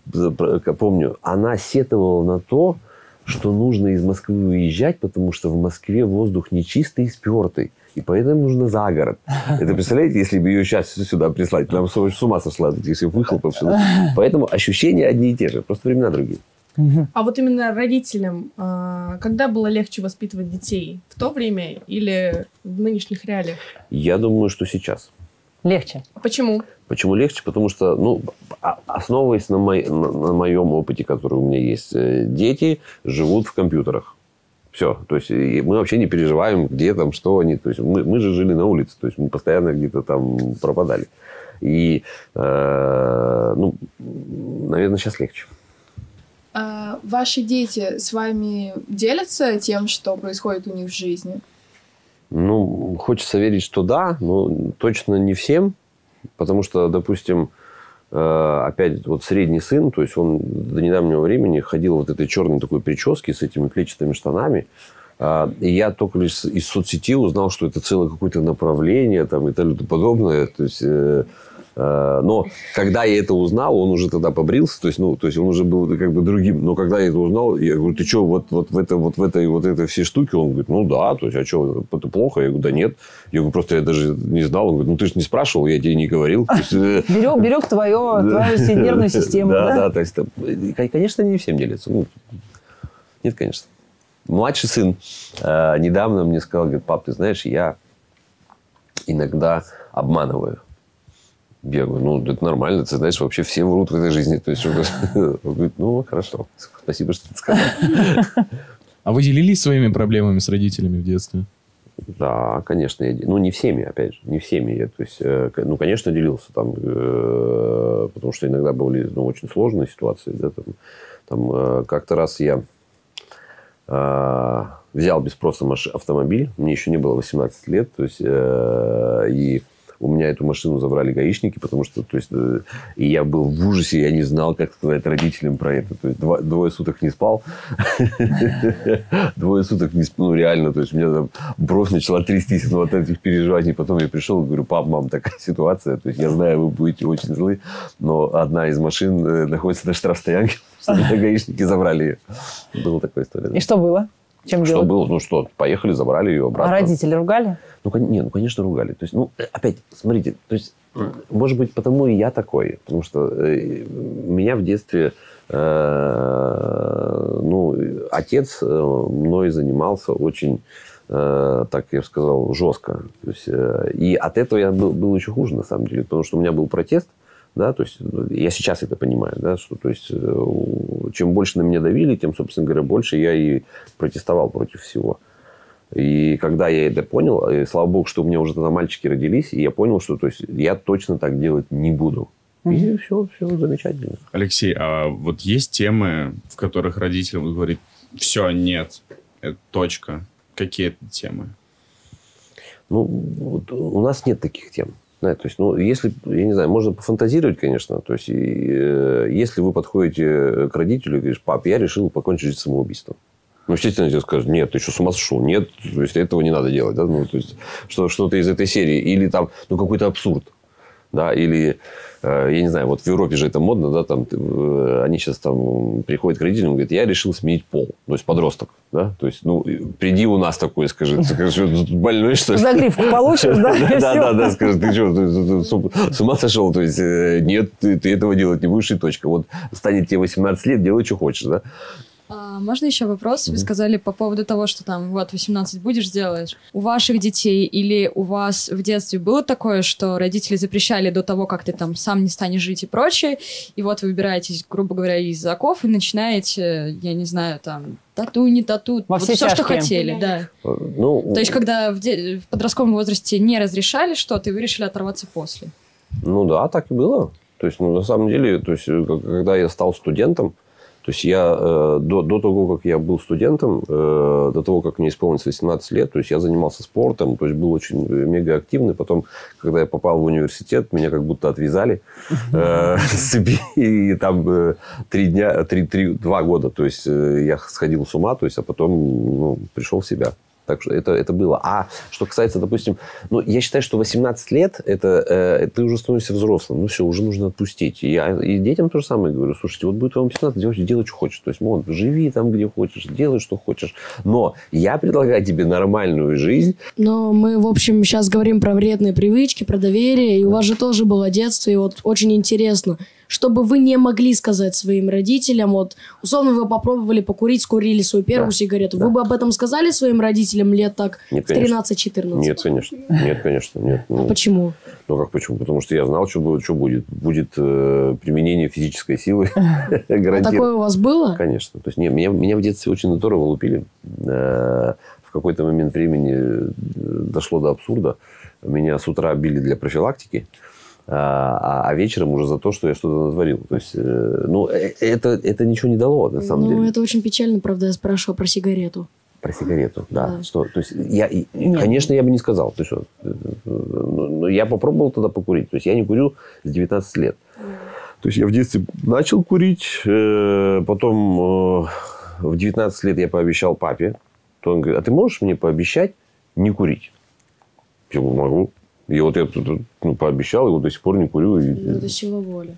помню, она сетовала на то, что нужно из Москвы уезжать, потому что в Москве воздух нечистый и спертый. И поэтому нужно за город. Это представляете, если бы ее сейчас сюда прислать, нам с ума сошла от этих выхлопов. Поэтому ощущения одни и те же, просто времена другие. А вот именно родителям, а, когда было легче воспитывать детей? В то время или в нынешних реалиях? Я думаю, что сейчас. Легче. Почему? Почему легче? Потому что, ну, а, основываясь на, мой, на, на моем опыте, который у меня есть, э, дети живут в компьютерах. Все. То есть мы вообще не переживаем, где там, что они. То есть мы, мы же жили на улице, то есть мы постоянно где-то там пропадали. И, э, ну, наверное, сейчас легче. А ваши дети с вами делятся тем, что происходит у них в жизни? Ну, хочется верить, что да, но точно не всем. Потому что, допустим, э, опять вот средний сын, то есть он до недавнего времени ходил вот этой черной такой прически с этими клетчатыми штанами. А, и я только лишь из соцсети узнал, что это целое какое-то направление там, и тому подобное. То есть э, Э, но когда я это узнал, он уже тогда побрился, то есть, ну, то есть он уже был как бы другим. Но когда я это узнал, я говорю, ты что, вот, вот в это, вот в этой, вот этой всей штуке? Он говорит, ну да, то есть, а что, это плохо? Я говорю, да нет. Я говорю, просто я даже не знал. Он говорит, ну ты же не спрашивал, я тебе не говорил. Берег, э, берег твою, твою нервную систему. Да, да, то есть, конечно, не всем делятся. Ну, нет, конечно. Младший сын э, недавно мне сказал, говорит, пап, ты знаешь, я иногда обманываю бегаю. Ну, это нормально, ты знаешь, вообще все врут в этой жизни. То есть, он говорит, ну, хорошо, спасибо, что ты сказал. А вы делились своими проблемами с родителями в детстве? Да, конечно. Я, ну, не всеми, опять же, не всеми. Я, то есть, э, ну, конечно, делился там, э, потому что иногда были ну, очень сложные ситуации. Да, там, там э, как-то раз я э, взял без спроса автомобиль, мне еще не было 18 лет, то есть, э, и у меня эту машину забрали гаишники, потому что, то есть, э, и я был в ужасе, я не знал, как сказать родителям про это. То есть, два, двое суток не спал. Двое суток не спал, ну, реально. То есть, у меня там бровь начала трястись от этих переживаний. Потом я пришел и говорю, пап, мам, такая ситуация. То есть, я знаю, вы будете очень злы, но одна из машин э, находится на штрафстоянке, гаишники забрали ее. Была такая история. И что было? Чем что делать? было? Ну что, поехали, забрали ее А обратно. родители ругали? Ну, не, ну, конечно, ругали. То есть, ну, э, опять, смотрите, то есть, м, может быть, потому и я такой. Потому что э, меня в детстве, э, ну, отец э, мной занимался очень, э, так я бы сказал, жестко. То есть, э, и от этого я был, был еще хуже, на самом деле. Потому что у меня был протест, да, то есть ну, я сейчас это понимаю, да, что то есть э, чем больше на меня давили, тем, собственно говоря, больше я и протестовал против всего. И когда я это понял, и слава богу, что у меня уже тогда мальчики родились, и я понял, что то есть, я точно так делать не буду. И все, все замечательно. Алексей, а вот есть темы, в которых родитель вот говорит, все, нет, это точка. Какие это темы? Ну, вот у нас нет таких тем. Знаете, то есть, ну, если, я не знаю, можно пофантазировать, конечно. То есть, и, э, если вы подходите к родителю и говоришь, пап, я решил покончить жизнь самоубийством. Ну, естественно, тебе скажут, нет, ты что, с ума сошел? Нет, то есть, этого не надо делать. Да? Ну, то есть, что, что-то из этой серии. Или там, ну, какой-то абсурд. Да, или, э, я не знаю, вот в Европе же это модно, да, там, э, они сейчас там приходят к родителям и говорят, я решил сменить пол. То есть, подросток, да, то есть, ну, приди у нас такой, скажи, скажи, больной, что ли? Загривку получишь, да, Да, да, да, скажи, ты что, с ума- сошел? То есть, э, нет, ты ты этого делать не будешь, и точка. Вот станет тебе 18 лет, делай, что хочешь, да? А, можно еще вопрос? Вы сказали по поводу того, что там вот 18 будешь делаешь. У ваших детей или у вас в детстве было такое, что родители запрещали до того, как ты там сам не станешь жить и прочее, и вот вы выбираетесь, грубо говоря, из оков и начинаете, я не знаю, там, тату, не тату, Во вот все все, что хотели, да. Ну, То есть, когда в, де- в подростковом возрасте не разрешали что-то, и вы решили оторваться после. Ну да, так и было. То есть, ну, на самом деле, то есть, э, когда я стал студентом, то есть я э, до, до того, как я был студентом, э, до того, как мне исполнилось 18 лет, то есть я занимался спортом, то есть был очень э, мега активный. Потом, когда я попал в университет, меня как будто отвязали э, с цепи, и там три дня, три, три, два года, то есть я сходил с ума, то есть, а потом ну, пришел в себя. Так что это, это было. А что касается, допустим, ну, я считаю, что 18 лет, это э, ты уже становишься взрослым. Ну, все, уже нужно отпустить. И я и детям то же самое говорю. Слушайте, вот будет вам 18, делай, делай, что хочешь. То есть, мол, живи там, где хочешь, делай, что хочешь. Но я предлагаю тебе нормальную жизнь. Но мы, в общем, сейчас говорим про вредные привычки, про доверие, и у вас же тоже было детство, и вот очень интересно, чтобы вы не могли сказать своим родителям, вот, условно, вы попробовали покурить, скурили свою первую Да. сигарету, вы бы об этом сказали своим родителям лет так Нет, в конечно. 13-14? Нет, конечно. Нет, конечно. Нет. Ну, Почему? Ну, как почему? Потому что я знал, что будет. Что будет. будет э, применение физической силы. А такое у вас было? Конечно. То есть, не, меня, меня в детстве очень здорово лупили. Э, В какой-то момент времени э, дошло до абсурда. Меня с утра били для профилактики, а, а вечером уже за то, что я что-то натворил. То есть, э, ну, э, это, это ничего не дало, на самом ну, деле. это очень печально, правда, я спрашивала про сигарету. Про сигарету, да. Да. Что, то есть, я, и- конечно, я бы не сказал. Ты что? Э, ну, ну, я попробовал тогда покурить. То есть, я не курю с 19 лет. То есть, я в детстве начал курить. потом в 19 лет я пообещал папе. То он говорит, а ты можешь мне пообещать не курить? Я говорю, могу. И вот я тут, ну, пообещал, и вот до сих пор не курю. Ну, Это сила воли.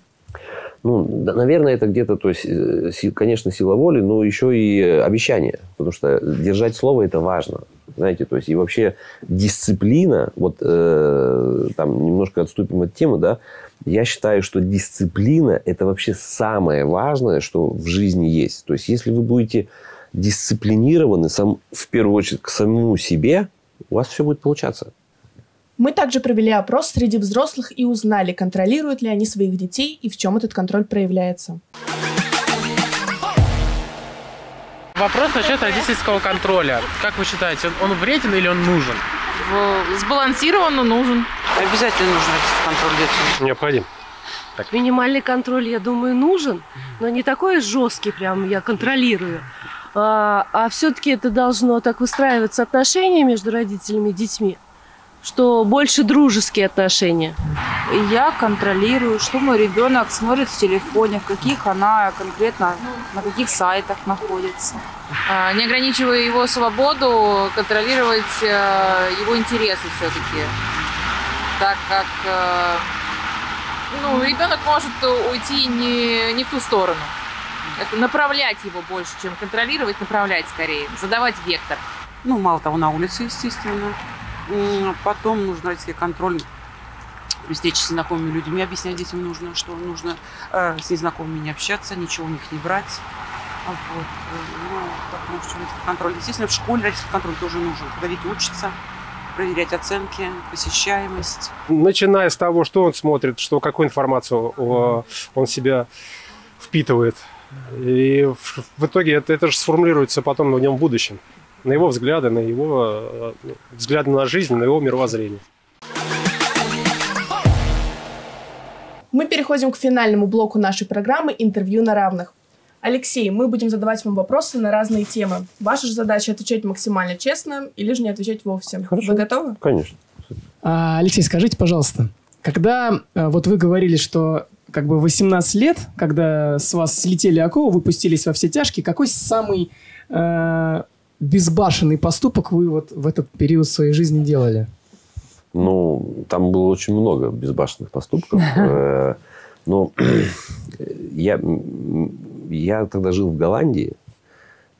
ну, да, наверное, это где-то, то есть, э, конечно, сила воли, но еще и э, обещание. Потому что держать слово – это важно. Знаете, то есть, и вообще дисциплина, вот э, там немножко отступим от темы, да, я считаю, что дисциплина – это вообще самое важное, что в жизни есть. То есть, если вы будете дисциплинированы сам, в первую очередь к самому себе, у вас все будет получаться. Мы также провели опрос среди взрослых и узнали, контролируют ли они своих детей и в чем этот контроль проявляется. Вопрос насчет родительского контроля. Как вы считаете, он, он вреден или он нужен? Сбалансированно нужен. Обязательно нужен родительский контроль детям. Необходим. Минимальный контроль, я думаю, нужен, но не такой жесткий, прям я контролирую. А, а все-таки это должно так выстраиваться отношения между родителями и детьми, что больше дружеские отношения? Я контролирую, что мой ребенок смотрит в телефоне, в каких она конкретно, на каких сайтах находится. А, Не ограничивая его свободу, контролировать э, его интересы все-таки. Так как э, ну, ребенок может уйти не, не в ту сторону. Это направлять его больше, чем контролировать, направлять скорее, задавать вектор. Ну, мало того, на улице, естественно. Потом нужно родительский контроль при встрече с незнакомыми людьми объяснять детям нужно, что нужно э, с незнакомыми не общаться, ничего у них не брать. А Вот. э, Ну, потому что родительский контроль. Естественно, в школе родительский контроль тоже нужен. Когда дети учатся, проверять оценки, посещаемость. Начиная с того, что он смотрит, что какую информацию э, он себя впитывает. И в итоге это, это же сформулируется потом в нем в будущем. На его взгляды, на его э, взгляды на жизнь, на его мировоззрение. Мы переходим к финальному блоку нашей программы «Интервью на равных». Алексей, мы будем задавать вам вопросы на разные темы. Ваша же задача отвечать максимально честно или же не отвечать вовсе. Вы готовы? Конечно. А, Алексей, скажите, пожалуйста, когда а, вот вы говорили, что как бы 18 лет, когда с вас слетели оковы, выпустились во все тяжкие, какой самый э, безбашенный поступок вы вот в этот период своей жизни делали? Ну, там было очень много безбашенных поступков. Э, Но я, я тогда жил в Голландии.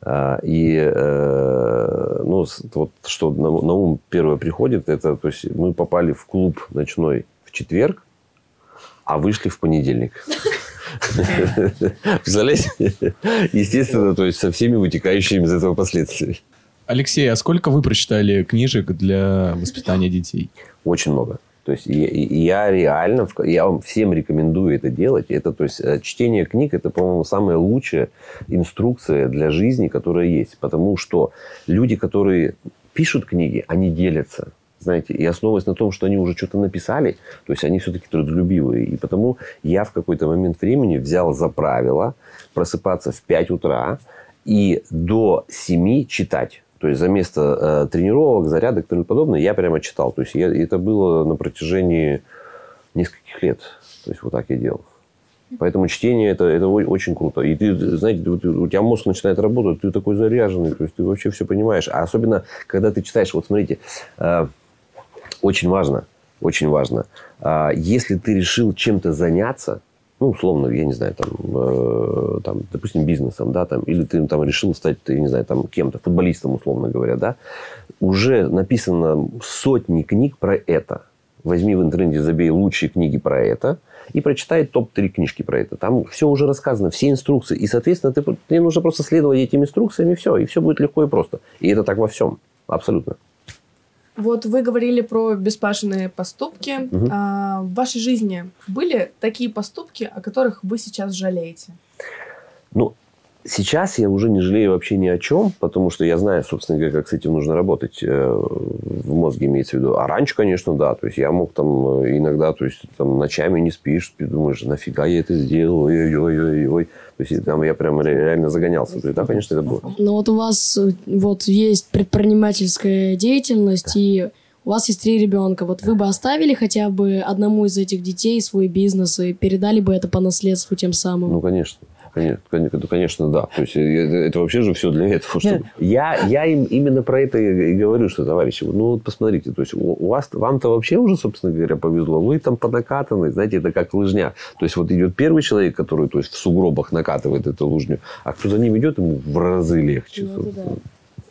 а, И э, ну, вот что на, на ум первое приходит, это то есть мы попали в клуб ночной в четверг, а вышли в понедельник. Представляете? Естественно, то есть со всеми вытекающими из этого последствиями. Алексей, а сколько вы прочитали книжек для воспитания детей? Очень много. То есть я, я реально, я вам всем рекомендую это делать. Это, то есть, э, чтение книг это, по-моему, самая лучшая инструкция для жизни, которая есть. Потому что люди, которые пишут книги, они делятся. Знаете, и основываясь на том, что они уже что-то написали, то есть они все-таки трудолюбивые. И потому я в какой-то момент времени взял за правило просыпаться в 5 утра и до 7 читать. То есть за место э, тренировок, зарядок и тому подобное я прямо читал. То есть я, это было на протяжении нескольких лет. То есть вот так я делал. Поэтому чтение это, это очень круто. И ты, знаете, у тебя мозг начинает работать, ты такой заряженный, то есть ты вообще все понимаешь. А особенно, когда ты читаешь, вот смотрите, э, очень важно, очень важно, а, если ты решил чем-то заняться, ну, условно, я не знаю, там, э, там, допустим, бизнесом, да, там, или ты там решил стать, я не знаю, там, кем-то, футболистом, условно говоря, да, уже написано сотни книг про это. Возьми в интернете, забей лучшие книги про это и прочитай топ-3 книжки про это. Там все уже рассказано, все инструкции. И, соответственно, ты, тебе нужно просто следовать этим инструкциям, и все. И все будет легко и просто. И это так во всем. Абсолютно. Вот вы говорили про беспашенные поступки. Мгм. А, в вашей жизни были такие поступки, о которых вы сейчас жалеете? Ну, сейчас я уже не жалею вообще ни о чем, потому что я знаю, собственно говоря, как с этим нужно работать. э, В мозге имеется в виду. А раньше, конечно, да. То есть я мог там э, иногда, то есть там ночами не спишь, ты думаешь, нафига я это сделал, ой-ой-ой-ой. То есть там я прям ре- реально загонялся. Да, конечно, это было. Но вот у вас вот есть предпринимательская деятельность, и у вас есть три ребенка. Вот вы бы оставили хотя бы одному из этих детей свой бизнес и передали бы это по наследству тем самым? Ну, конечно. Конечно, конечно, конечно, да. То есть э, это, это вообще же все для этого. Чтобы... Я, я им именно про это и говорю, что, товарищи, ну вот посмотрите, то есть у, вас, вам-то вообще уже, собственно говоря, повезло. Вы там понакатаны, знаете, это как лыжня. То есть вот идет первый человек, который то есть, в сугробах накатывает эту лыжню, а кто за ним идет, ему в разы легче.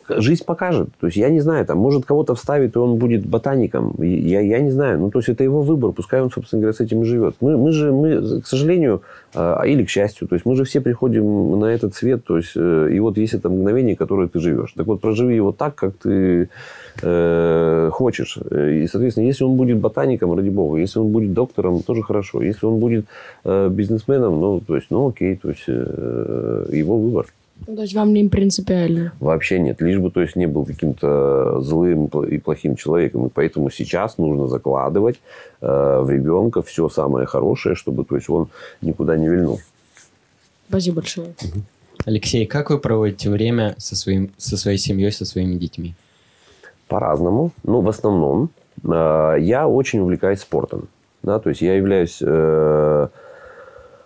Жизнь покажет. То есть я не знаю, там, может, кого-то вставит, и он будет ботаником. Я, я не знаю. Ну, то есть это его выбор. Пускай он, собственно говоря, с этим и живет. Мы, мы же, мы, к сожалению, э, или к счастью, то есть мы же все приходим на этот свет. То есть, э, и вот есть это мгновение, которое ты живешь. Так вот, проживи его так, как ты э, хочешь. И, соответственно, если он будет ботаником, ради бога, если он будет доктором, тоже хорошо. Если он будет э, бизнесменом, ну, то есть, ну, окей, то есть э, его выбор. Ну, То есть вам не принципиально? Вообще нет. Лишь бы, то есть, не был каким-то злым и плохим человеком. И поэтому сейчас нужно закладывать э, в ребенка все самое хорошее, чтобы, то есть, он никуда не вильнул. Спасибо большое. Алексей, как вы проводите время со, своим, со своей семьей, со своими детьми? По-разному. Ну, в основном э, я очень увлекаюсь спортом. Да, то есть я являюсь э,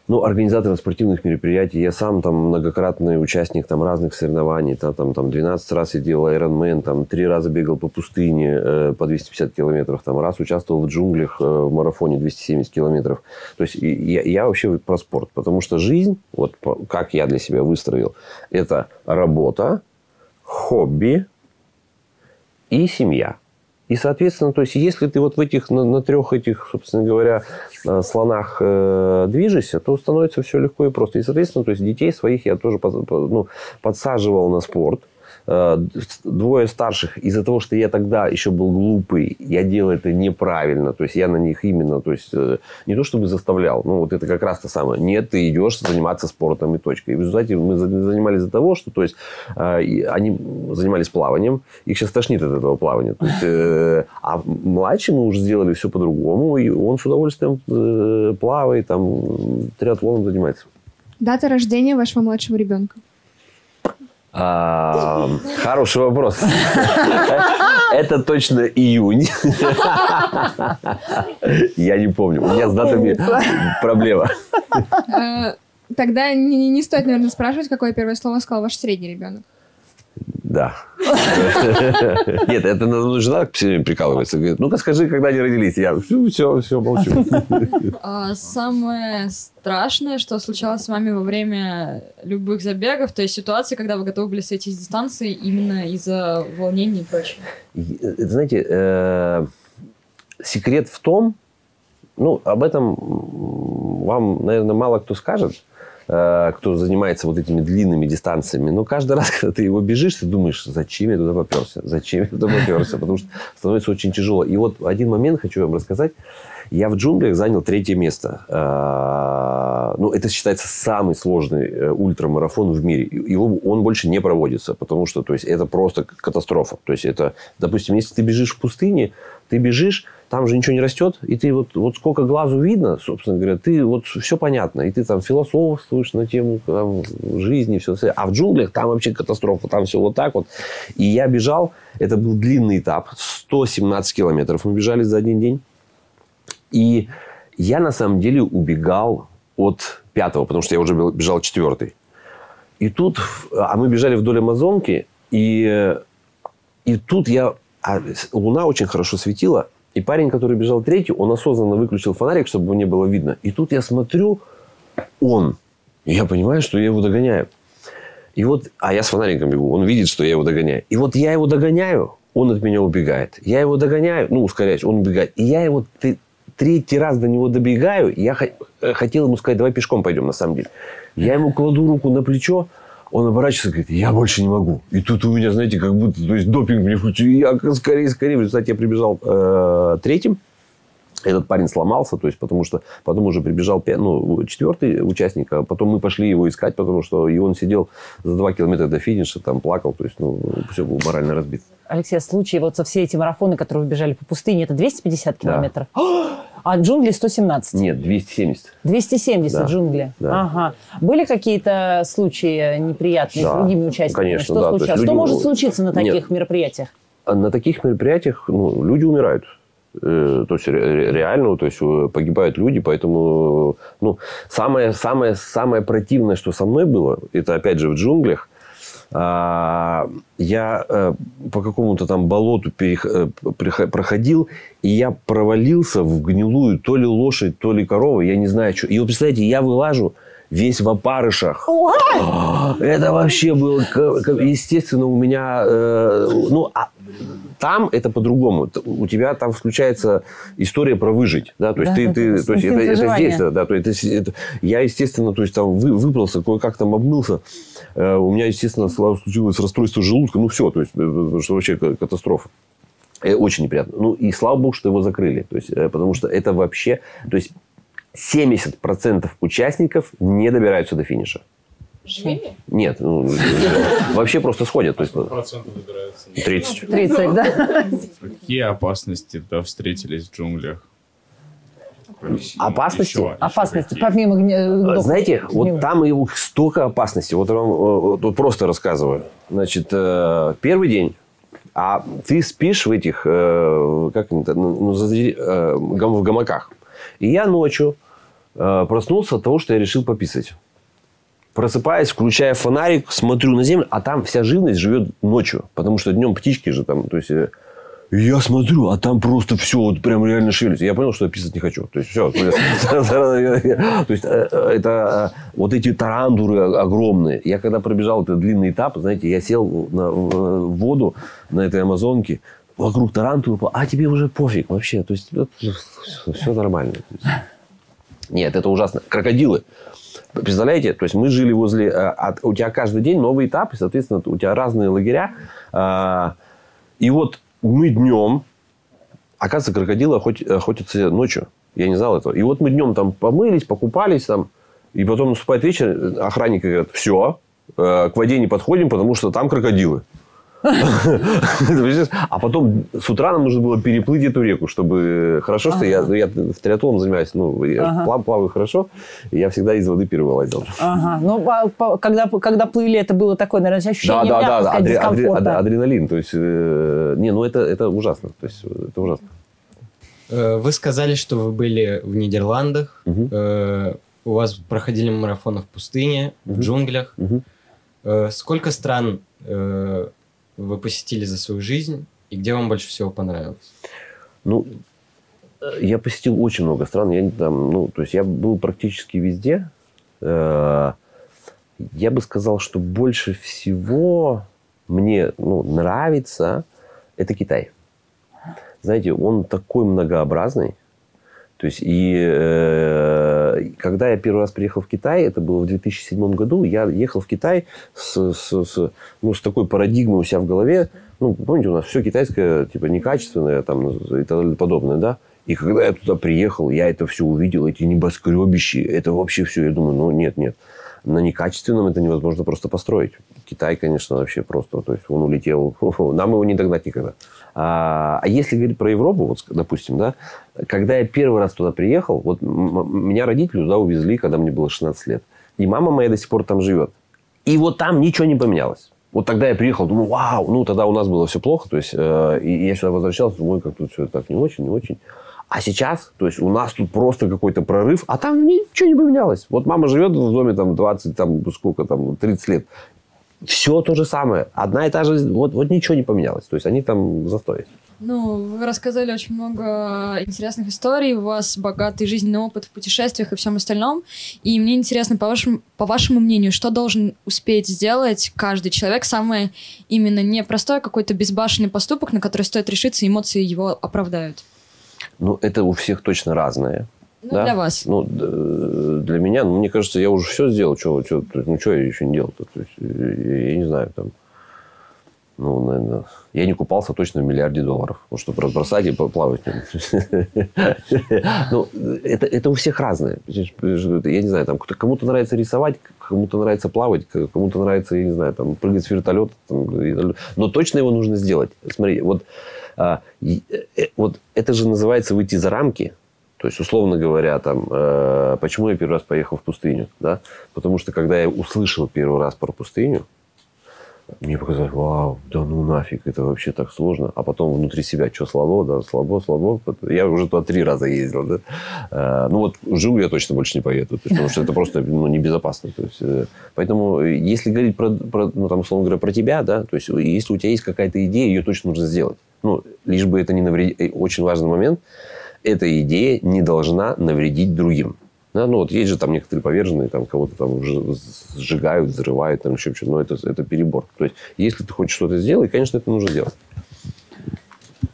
ну, организатором спортивных мероприятий. Я сам там многократный участник там, разных соревнований. Там, там, там 12 раз я делал Ironman, там, 3 раза бегал по пустыне э, по 250 километров, там, раз участвовал в джунглях э, в марафоне 270 километров. То есть я, я вообще про спорт. Потому что жизнь, вот по- как я для себя выстроил, это работа, хобби и семья. И, соответственно, то есть, если ты вот в этих, на, на трех этих, собственно говоря, э, слонах э, движешься, то становится все легко и просто. И, соответственно, то есть, детей своих я тоже под- по- ну, подсаживал на спорт. Э, Двое старших, из-за того, что я тогда еще был глупый, я делал это неправильно. То есть, я на них именно, то есть, э, не то чтобы заставлял, ну, вот это как раз то самое. Нет, ты идешь заниматься спортом и точка. И в результате мы за- занимались из-за того, что, то есть, э, они занимались плаванием. Их сейчас тошнит от этого плавания. То есть, а младший мы уже сделали все по-другому, и он с удовольствием плавает, там, триатлоном занимается. Дата рождения вашего младшего ребенка. А, Хороший вопрос. Это точно июнь. Я не помню. У меня с датами проблема. Э, Тогда не, не стоит, наверное, спрашивать, какое первое слово сказал ваш средний ребенок. Да. Нет, это надо мной жена все время прикалывается. Говорит, ну-ка скажи, когда они родились. Я все, все, молчу. А самое страшное, что случалось с вами во время любых забегов, то есть ситуации, когда вы готовы были сойти с дистанции именно из-за волнений и прочего. Э, знаете, э, секрет в том, ну, об этом вам, наверное, мало кто скажет, кто занимается вот этими длинными дистанциями. Но каждый раз, когда ты его бежишь, ты думаешь, зачем я туда поперся? Зачем я туда поперся? Потому что становится очень тяжело. И вот один момент хочу вам рассказать. Я в джунглях занял третье место. Э, Ну, это считается самый сложный э, ультрамарафон в мире. Его, он больше не проводится, потому что то есть, это просто катастрофа. То есть, это, допустим, если ты бежишь в пустыне, ты бежишь, там же ничего не растет, и ты вот, вот сколько глазу видно, собственно говоря, ты вот все понятно, и ты там философствуешь на тему там, жизни, все. А в джунглях там вообще катастрофа, там все вот так вот. И я бежал, это был длинный этап, 117 километров мы бежали за один день. И я на самом деле убегал от пятого, потому что я уже бежал четвертый. И тут, а мы бежали вдоль Амазонки, и, и тут я, а луна очень хорошо светила, и парень, который бежал третий, он осознанно выключил фонарик, чтобы его не было видно. И тут я смотрю, он. И я понимаю, что я его догоняю. И вот, а я с фонариком бегу, он видит, что я его догоняю. И вот я его догоняю, он от меня убегает. Я его догоняю, ну, ускоряюсь, он убегает. И я его ты- третий раз до него добегаю. Я э, хотел ему сказать, давай пешком пойдем, на самом деле. Я ему кладу руку на плечо, он оборачивается и говорит, я больше не могу. И тут у меня, знаете, как будто, то есть допинг мне включил. Я скорее, скорее. В результате я прибежал э, третьим. Этот парень сломался, то есть, потому что потом уже прибежал ну, четвертый участник, а потом мы пошли его искать, потому что и он сидел за два километра до финиша, там плакал, то есть, ну, все был морально разбит. Алексей, а случаи вот со все эти марафоны, которые вы бежали по пустыне, это 250 километров? А джунгли 117? Нет, 270. 270 Да, джунгли? да. Ага. Были какие-то случаи неприятные Да, с другими участниками? конечно, Что да. То есть случалось? люди- Что может случиться на Нет. таких мероприятиях? А на таких мероприятиях ну, люди умирают. Э, То есть ре- ре- реально, то есть э, погибают люди, поэтому ну самое самое самое противное, что со мной было, это опять же в джунглях. А, Я э, по какому-то там болоту э, проходил, и я провалился в гнилую то ли лошадь, то ли корова, я не знаю, что. И вот представляете, я вылажу весь в опарышах. Это вообще было, естественно, у меня, э, ну, а там это по-другому. У тебя там включается история про выжить, да, то есть Да, ты, да, ты, то есть это, это здесь, да, то есть это это- я, естественно, то есть там вы, выбрался, кое-как там обмылся, Э, у меня, естественно, случилось расстройство желудка, ну все, то есть, э, потому что вообще ка- катастрофа. Э, Очень неприятно. Ну, и слава богу, что его закрыли. То есть, э, потому что это вообще... То есть, 70% участников не добираются до финиша. Живыми? Нет, ну, вообще просто сходят. То есть, Процентов добираются? 30. 30, да? Какие опасности да, встретились в джунглях? Опасности? Еще- Опасности, помимо гне- Знаете, гнева. вот там и столько опасностей. Вот я вам э, вот просто рассказываю. Значит, э, первый день А ты спишь в этих, э, как это, ну, ну, э, в гамаках. И я ночью э, проснулся от того, что я решил пописать. Просыпаясь, включая фонарик, смотрю на землю, а там вся живность живет ночью. Потому что днем птички же там, то есть... э, я смотрю, а там просто все вот прям реально шевелится. Я понял, что я писать не хочу. То есть, все. То есть, э, э, это вот эти тарантуры огромные. Я когда пробежал этот длинный этап, знаете, я сел на, воду на этой Амазонке, вокруг тарантулы, а тебе уже пофиг вообще. То есть, все нормально. Нет, это ужасно. Крокодилы. Представляете? То есть мы жили возле... э, у тебя каждый день новый этап, и, соответственно, у тебя разные лагеря. А, И вот мы днем... Оказывается, крокодилы охот- охотятся ночью. Я не знал этого. И вот мы днем там помылись, покупались там. И потом наступает вечер, охранники говорят, все, к воде не подходим, потому что там крокодилы. А потом с утра нам нужно было переплыть эту реку, чтобы... Хорошо, что я, я в триатлоном занимаюсь, ну, я плаваю хорошо, и я всегда из воды первый лазил. Ага. Ну, а когда, когда плыли, это было такое, наверное, Да, ощущение да, да, да, адре- адре- адреналин. То есть, э, не, ну это, это ужасно. То есть, это ужасно. Э, Вы сказали, что вы были в Нидерландах. Э, У вас проходили марафоны в пустыне, в джунглях. Э, Сколько стран э, вы посетили за свою жизнь и где вам больше всего понравилось? Ну, э, я посетил очень много стран. Я, там, ну, то есть я был практически везде. Э, Я бы сказал, что больше всего мне ну, нравится это Китай. Знаете, он такой многообразный. То есть, и э, когда я первый раз приехал в Китай, это было в 2007 году, я ехал в Китай с, с, с, ну, с такой парадигмой у себя в голове. Ну, помните, у нас все китайское, типа, некачественное там, и так далее подобное, да? И когда я туда приехал, я это все увидел, эти небоскребищи, это вообще все. Я думаю, ну, нет, нет. На некачественном это невозможно просто построить. Китай, конечно, вообще просто, то есть он улетел, нам его не догнать никогда. А, а если говорить про Европу, вот, допустим, да, когда я первый раз туда приехал, вот меня родители туда увезли, когда мне было 16 лет. И мама моя до сих пор там живет. И вот там ничего не поменялось. Вот тогда я приехал, думаю, вау, ну тогда у нас было все плохо, то есть э, и я сюда возвращался, думаю, как тут все так не очень, не очень. А сейчас, то есть у нас тут просто какой-то прорыв, а там ничего не поменялось. Вот мама живет в доме там 20, там сколько там, 30 лет. Все то же самое. Одна и та же, вот, вот ничего не поменялось. То есть они там в застое. Ну, вы рассказали очень много интересных историй, у вас богатый жизненный опыт в путешествиях и всем остальном. И мне интересно, по вашему, по вашему мнению, что должен успеть сделать каждый человек, самое именно непростой, а какой-то безбашенный поступок, на который стоит решиться, эмоции его оправдают? Ну, это у всех точно разное. Ну, для вас. Ну, для меня, ну, мне кажется, я уже все сделал. То есть, ну, что я еще не делал-то? То есть, э, я не знаю, там... Ну, наверное, я не купался точно в миллиарде долларов. Вот, чтобы разбросать и нем. Ну, это, это у всех разное. Я не знаю, там, кому-то нравится рисовать, кому-то нравится плавать, кому-то нравится, я не знаю, там, прыгать с вертолета. там, но точно его нужно сделать. Смотри, вот, а, и- э, вот это же называется выйти за рамки. То есть, условно говоря, там, э, почему я первый раз поехал в пустыню? Да? Потому что, когда я услышал первый раз про пустыню, мне показалось, вау, да ну нафиг, это вообще так сложно. А потом внутри себя, что слабо, да, слабо, слабо. Я уже туда три раза ездил, да. Э, ну вот в я точно больше не поеду, есть, потому что это просто ну, небезопасно. То есть, э, поэтому, э, если говорить про, про, ну, там, условно говоря, про тебя, да, то есть, если у тебя есть какая-то идея, ее точно нужно сделать. Ну, лишь бы это не навредить. э, Очень важный момент, эта идея не должна навредить другим. Да, ну вот есть же там некоторые поверженные, там кого-то там уже сжигают, взрывают, там еще что-то, но это, это перебор. То есть, если ты хочешь что-то сделать, конечно, это нужно делать.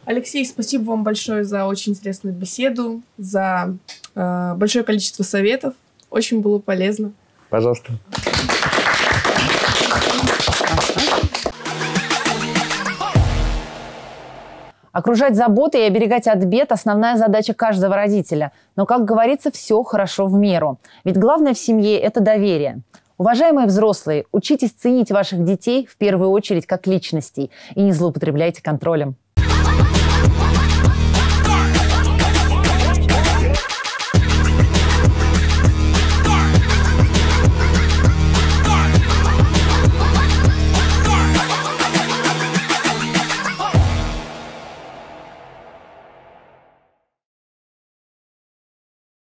Алексей, спасибо вам большое за очень интересную беседу, за э, большое количество советов. Очень было полезно. Пожалуйста. Окружать заботой и оберегать от бед – основная задача каждого родителя. Но, как говорится, все хорошо в меру. Ведь главное в семье – это доверие. Уважаемые взрослые, учитесь ценить ваших детей в первую очередь как личностей и не злоупотребляйте контролем.